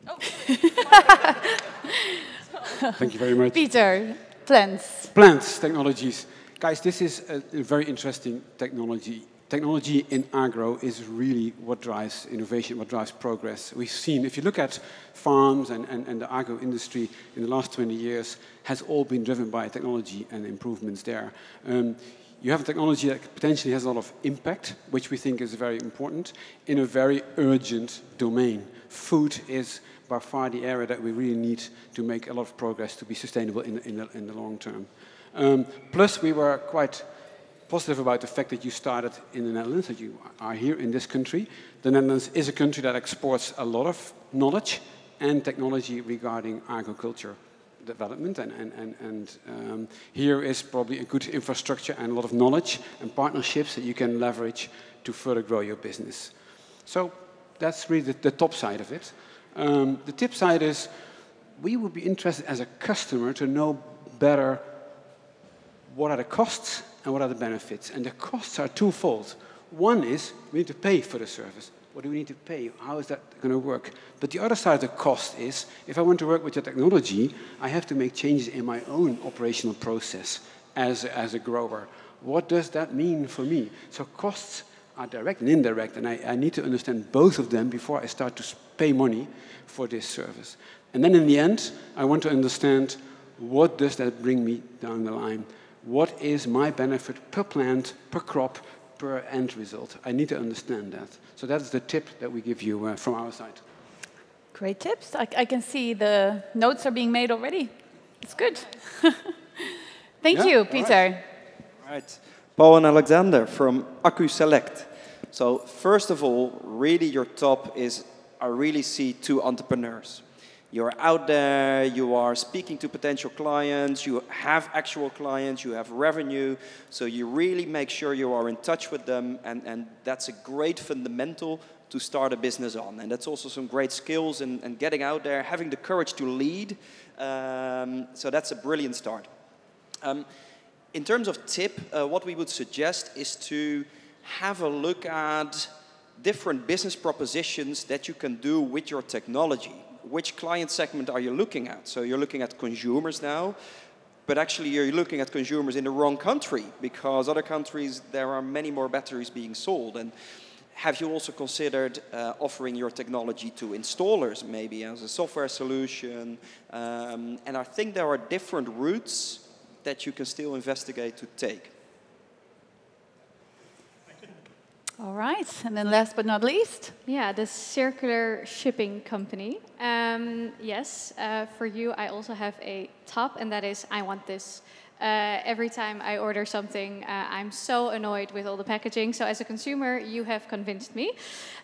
[LAUGHS] [LAUGHS] Thank you very much. Pieter, plans. Plants technologies. Guys, this is a, a very interesting technology. Technology in agro is really what drives innovation, what drives progress. We've seen, if you look at farms and, and, and the agro industry in the last 20 years, has all been driven by technology and improvements there. Um, you have a technology that potentially has a lot of impact, which we think is very important, in a very urgent domain. Food is by far the area that we really need to make a lot of progress to be sustainable in, in, the, in the long term. Um, plus, we were quite positive about the fact that you started in the Netherlands, that you are here in this country. The Netherlands is a country that exports a lot of knowledge and technology regarding agriculture development. And, and, and, and um, here is probably a good infrastructure and a lot of knowledge and partnerships that you can leverage to further grow your business. So that's really the, the top side of it. Um, the tip side is we would be interested as a customer to know better what are the costs and what are the benefits. And the costs are twofold. One is we need to pay for the service. What do we need to pay? How is that going to work? But the other side of the cost is if I want to work with your technology, I have to make changes in my own operational process as, as a grower. What does that mean for me? So costs are direct and indirect, and I, I need to understand both of them before I start to pay money for this service. And then in the end, I want to understand what does that bring me down the line? What is my benefit per plant, per crop, per end result? I need to understand that. So that's the tip that we give you uh, from our side. Great tips. I, I can see the notes are being made already. It's good. [LAUGHS] Thank Yeah, you, Pieter. right. Right. Paul and Alexander from Accu Select. So first of all, really your top is I really see two entrepreneurs. You're out there, you are speaking to potential clients, you have actual clients, you have revenue, so you really make sure you are in touch with them, and, and that's a great fundamental to start a business on. And that's also some great skills and, and getting out there, having the courage to lead. Um, so that's a brilliant start. Um, in terms of tip, uh, what we would suggest is to have a look at different business propositions that you can do with your technology. Which client segment are you looking at? So you're looking at consumers now, but actually you're looking at consumers in the wrong country because other countries there are many more batteries being sold. And have you also considered uh, offering your technology to installers, maybe as a software solution? Um, and I think there are different routes that you can still investigate to take. All right, and then last but not least? Yeah, the circular shipping company. Um, yes, uh, for you, I also have a top, and that is I want this. Uh, every time I order something, uh, I'm so annoyed with all the packaging. So, as a consumer, you have convinced me.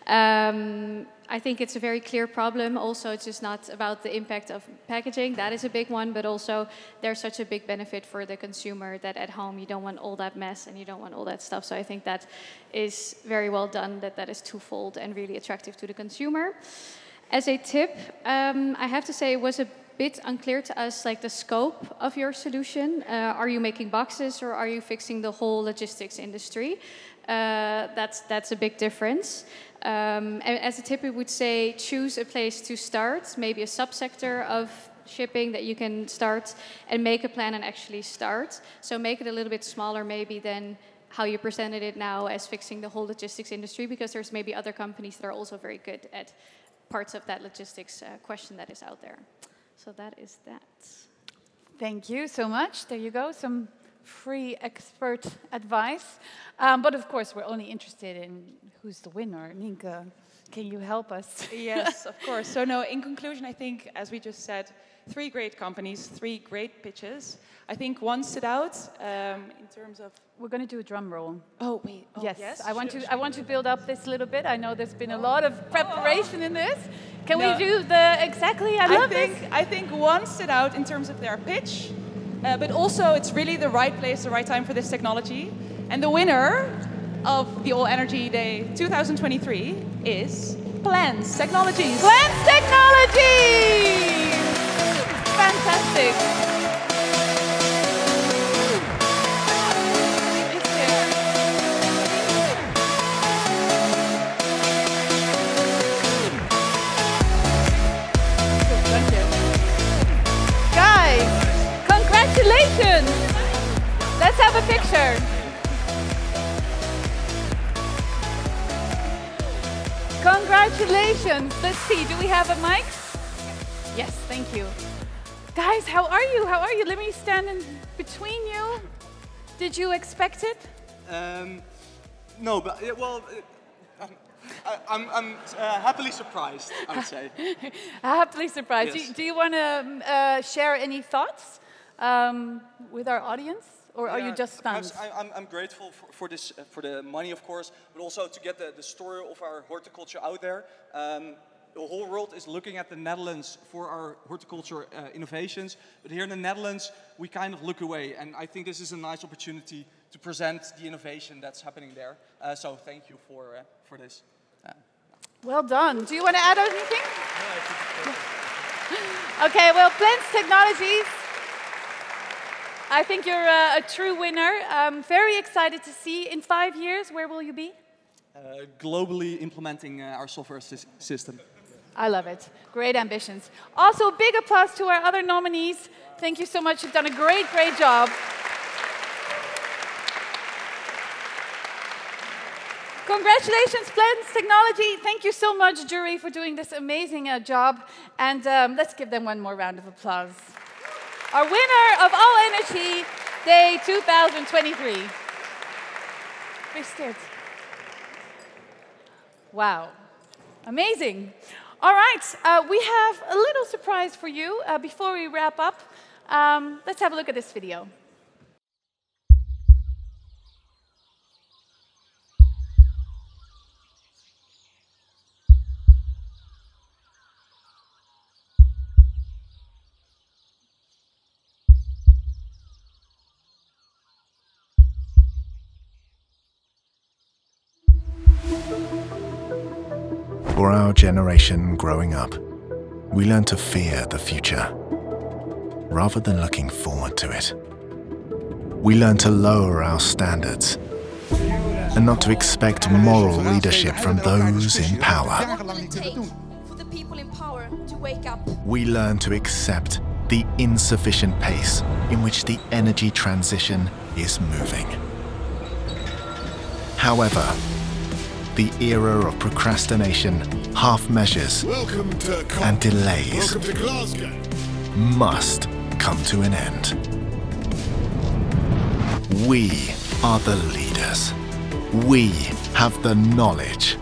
Um, I think it's a very clear problem. Also, it's just not about the impact of packaging. That is a big one, but also there's such a big benefit for the consumer that at home you don't want all that mess and you don't want all that stuff. So I think that is very well done. That that is twofold and really attractive to the consumer. As a tip, um, I have to say it was a bit unclear to us, like the scope of your solution. Uh, are you making boxes or are you fixing the whole logistics industry? Uh, that's that's a big difference. Um, as a tip, we would say choose a place to start, maybe a subsector of shipping that you can start, and make a plan and actually start. So make it a little bit smaller, maybe than how you presented it now as fixing the whole logistics industry, because there's maybe other companies that are also very good at parts of that logistics uh, question that is out there. So that is that. Thank you so much. There you go. Some free expert advice. Um, but of course, we're only interested in who's the winner. Nienke, can you help us? [LAUGHS] yes, of course. So, no, in conclusion, I think, as we just said, three great companies, three great pitches. I think one stood out um, in terms of. We're going to do a drum roll. Oh wait. Oh, yes. yes. I want to. I want to build up this a little bit. I know there's been a lot of preparation in this. Can no. we do the exactly? I love think, this. I think one stood out in terms of their pitch, uh, but also it's really the right place, the right time for this technology. And the winner of the All Energy Day 2023 is Plense Technologies. Plense Technologies. Fantastic. Picture. Congratulations. Let's see, do we have a mic? Yes, thank you. Guys, how are you? How are you? Let me stand in between you. Did you expect it? Um, no, but well, I, I'm, I'm uh, happily surprised, I would say. [LAUGHS] happily surprised. Yes. Do, do, you want to um, uh, share any thoughts um, with our audience? Or are you just stunned? I, I'm, I'm grateful for, for this, uh, for the money, of course, but also to get the, the story of our horticulture out there. Um, the whole world is looking at the Netherlands for our horticulture uh, innovations, but here in the Netherlands, we kind of look away, and I think this is a nice opportunity to present the innovation that's happening there. Uh, so thank you for, uh, for this. Well done. Do you want to add anything? [LAUGHS] okay, well, Plense Technologies I think you're a, a true winner. I'm very excited to see in five years, where will you be? Uh, globally implementing uh, our software sy system. I love it. Great ambitions. Also, big applause to our other nominees. Thank you so much. You've done a great, great job. Congratulations, Plense Technology. Thank you so much, jury, for doing this amazing uh, job. And um, let's give them one more round of applause our winner of All Energy Day 2023. Gefeliciteerd. Wow, amazing. All right, uh, we have a little surprise for you uh, before we wrap up. Um, let's have a look at this video. Generation growing up, we learn to fear the future rather than looking forward to it. We learn to lower our standards and not to expect moral leadership from those in power. We learn to accept the insufficient pace in which the energy transition is moving. However, the era of procrastination, half measures, and delays must come to an end. We are the leaders. We have the knowledge.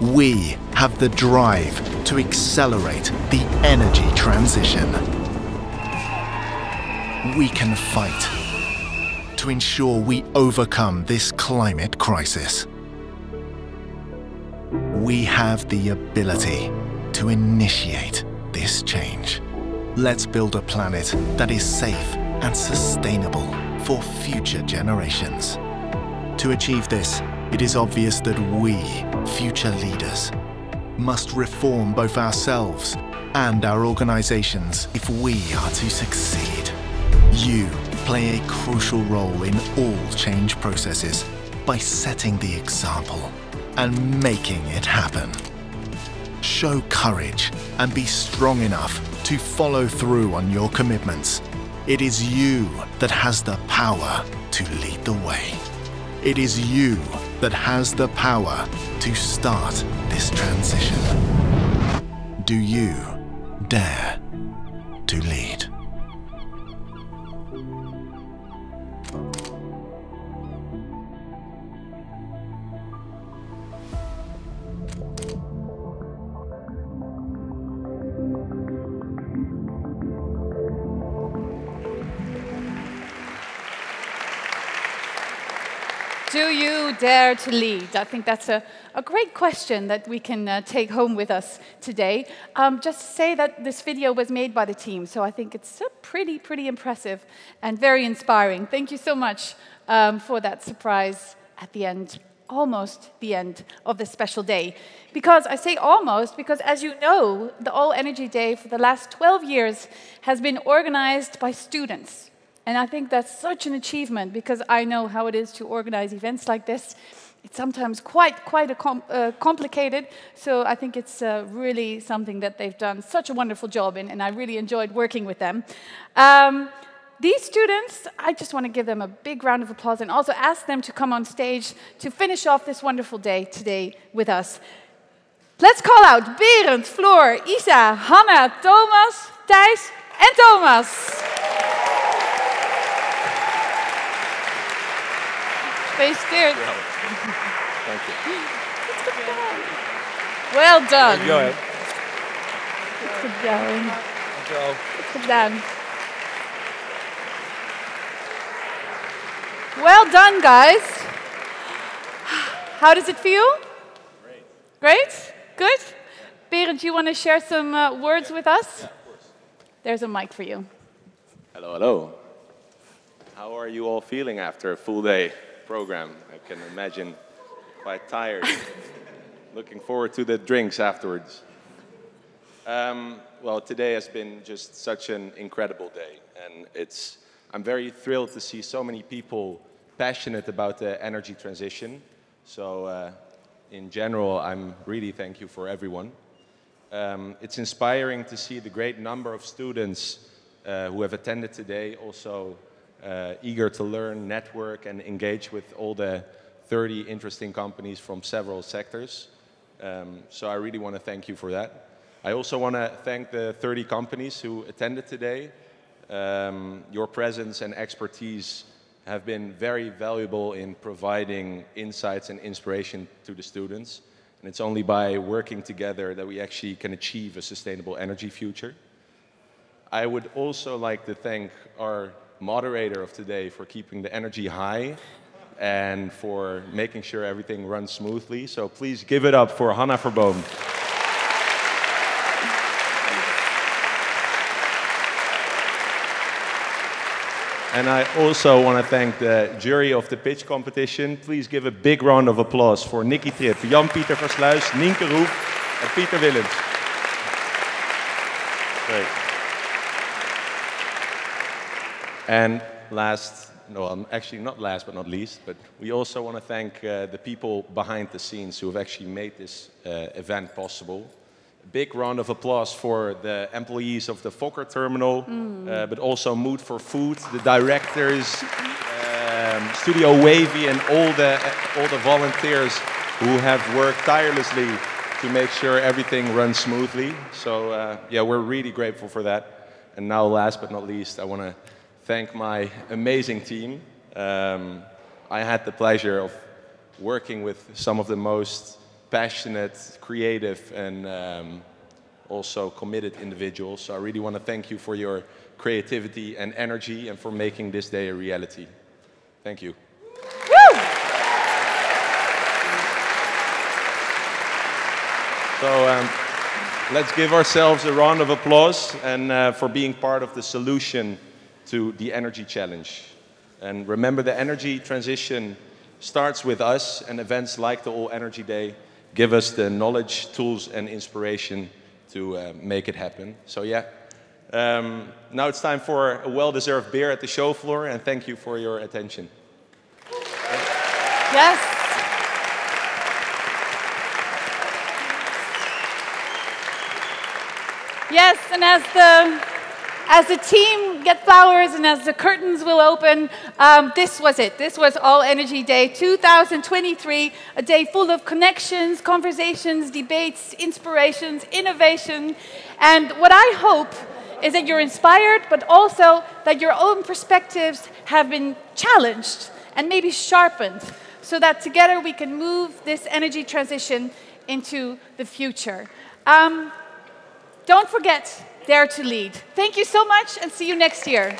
We have the drive to accelerate the energy transition. We can fight to ensure we overcome this climate crisis. We have the ability to initiate this change. Let's build a planet that is safe and sustainable for future generations. To achieve this, it is obvious that we, future leaders, must reform both ourselves and our organizations if we are to succeed. You play a crucial role in all change processes by setting the example and making it happen. Show courage and be strong enough to follow through on your commitments. It is you that has the power to lead the way. It is you that has the power to start this transition. Do you dare to lead? Dare to lead? I think that's a, a great question that we can uh, take home with us today. Um, just say that this video was made by the team, so I think it's pretty, pretty impressive and very inspiring. Thank you so much um, for that surprise at the end, almost the end of this special day. Because I say almost, because as you know, the All Energy Day for the last 12 years has been organized by students. And I think that's such an achievement because I know how it is to organize events like this. It's sometimes quite, quite com uh, complicated, so I think it's uh, really something that they've done such a wonderful job in, and I really enjoyed working with them. Um, these students, I just want to give them a big round of applause and also ask them to come on stage to finish off this wonderful day today with us. Let's call out Berend, Floor, Isa, Hanna, Thomas, Thijs, and Thomas. Gefeliciteerd. Thank you. Well done. Go ahead. Goed gedaan. Dankjewel. Goed gedaan. Well done, guys. How does it feel? Great. Great? Good? Berend, you want to share some uh, words with us? Yeah, of course. There's a mic for you. Hello, hello. How are you all feeling after a full day program? I can imagine quite tired. [LAUGHS] Looking forward to the drinks afterwards. Um, well, today has been just such an incredible day, and it's, I'm very thrilled to see so many people passionate about the energy transition. So, uh, in general, I'm really thank you for everyone. Um, it's inspiring to see the great number of students uh, who have attended today, also uh, eager to learn, network, and engage with all the 30 interesting companies from several sectors. Um, so I really want to thank you for that. I also want to thank the 30 companies who attended today. Um, your presence and expertise have been very valuable in providing insights and inspiration to the students. And it's only by working together that we actually can achieve a sustainable energy future. I would also like to thank our moderator of today for keeping the energy high and for making sure everything runs smoothly. So please give it up for Hanna Verboom. And I also want to thank the jury of the pitch competition. Please give a big round of applause for Nikki Trip, Jan-Pieter Versluijs, Nienke Roef, and Pieter Willems. Great. And last, no, um, actually not last but not least, but we also want to thank uh, the people behind the scenes who have actually made this uh, event possible. A big round of applause for the employees of the Fokker terminal, Mm. uh, but also Mood for Food, the directors, um, Studio Wavy, and all the, all the volunteers who have worked tirelessly to make sure everything runs smoothly. So uh, yeah, we're really grateful for that. And now, last but not least, I want to thank my amazing team. Um, I had the pleasure of working with some of the most passionate, creative, and um, also committed individuals. So I really want to thank you for your creativity and energy and for making this day a reality. Thank you. So um, let's give ourselves a round of applause and uh, for being part of the solution to the energy challenge. And remember, the energy transition starts with us, and events like the All Energy Day give us the knowledge, tools, and inspiration to uh, make it happen. So yeah, um, now it's time for a well-deserved beer at the show floor, and thank you for your attention. Yes. Yes, and as the as the team get flowers and as the curtains will open, um, this was it. This was All Energy Day 2023, a day full of connections, conversations, debates, inspirations, innovation. And what I hope is that you're inspired, but also that your own perspectives have been challenged and maybe sharpened so that together we can move this energy transition into the future. Um, don't forget, dare to lead. Thank you so much and see you next year.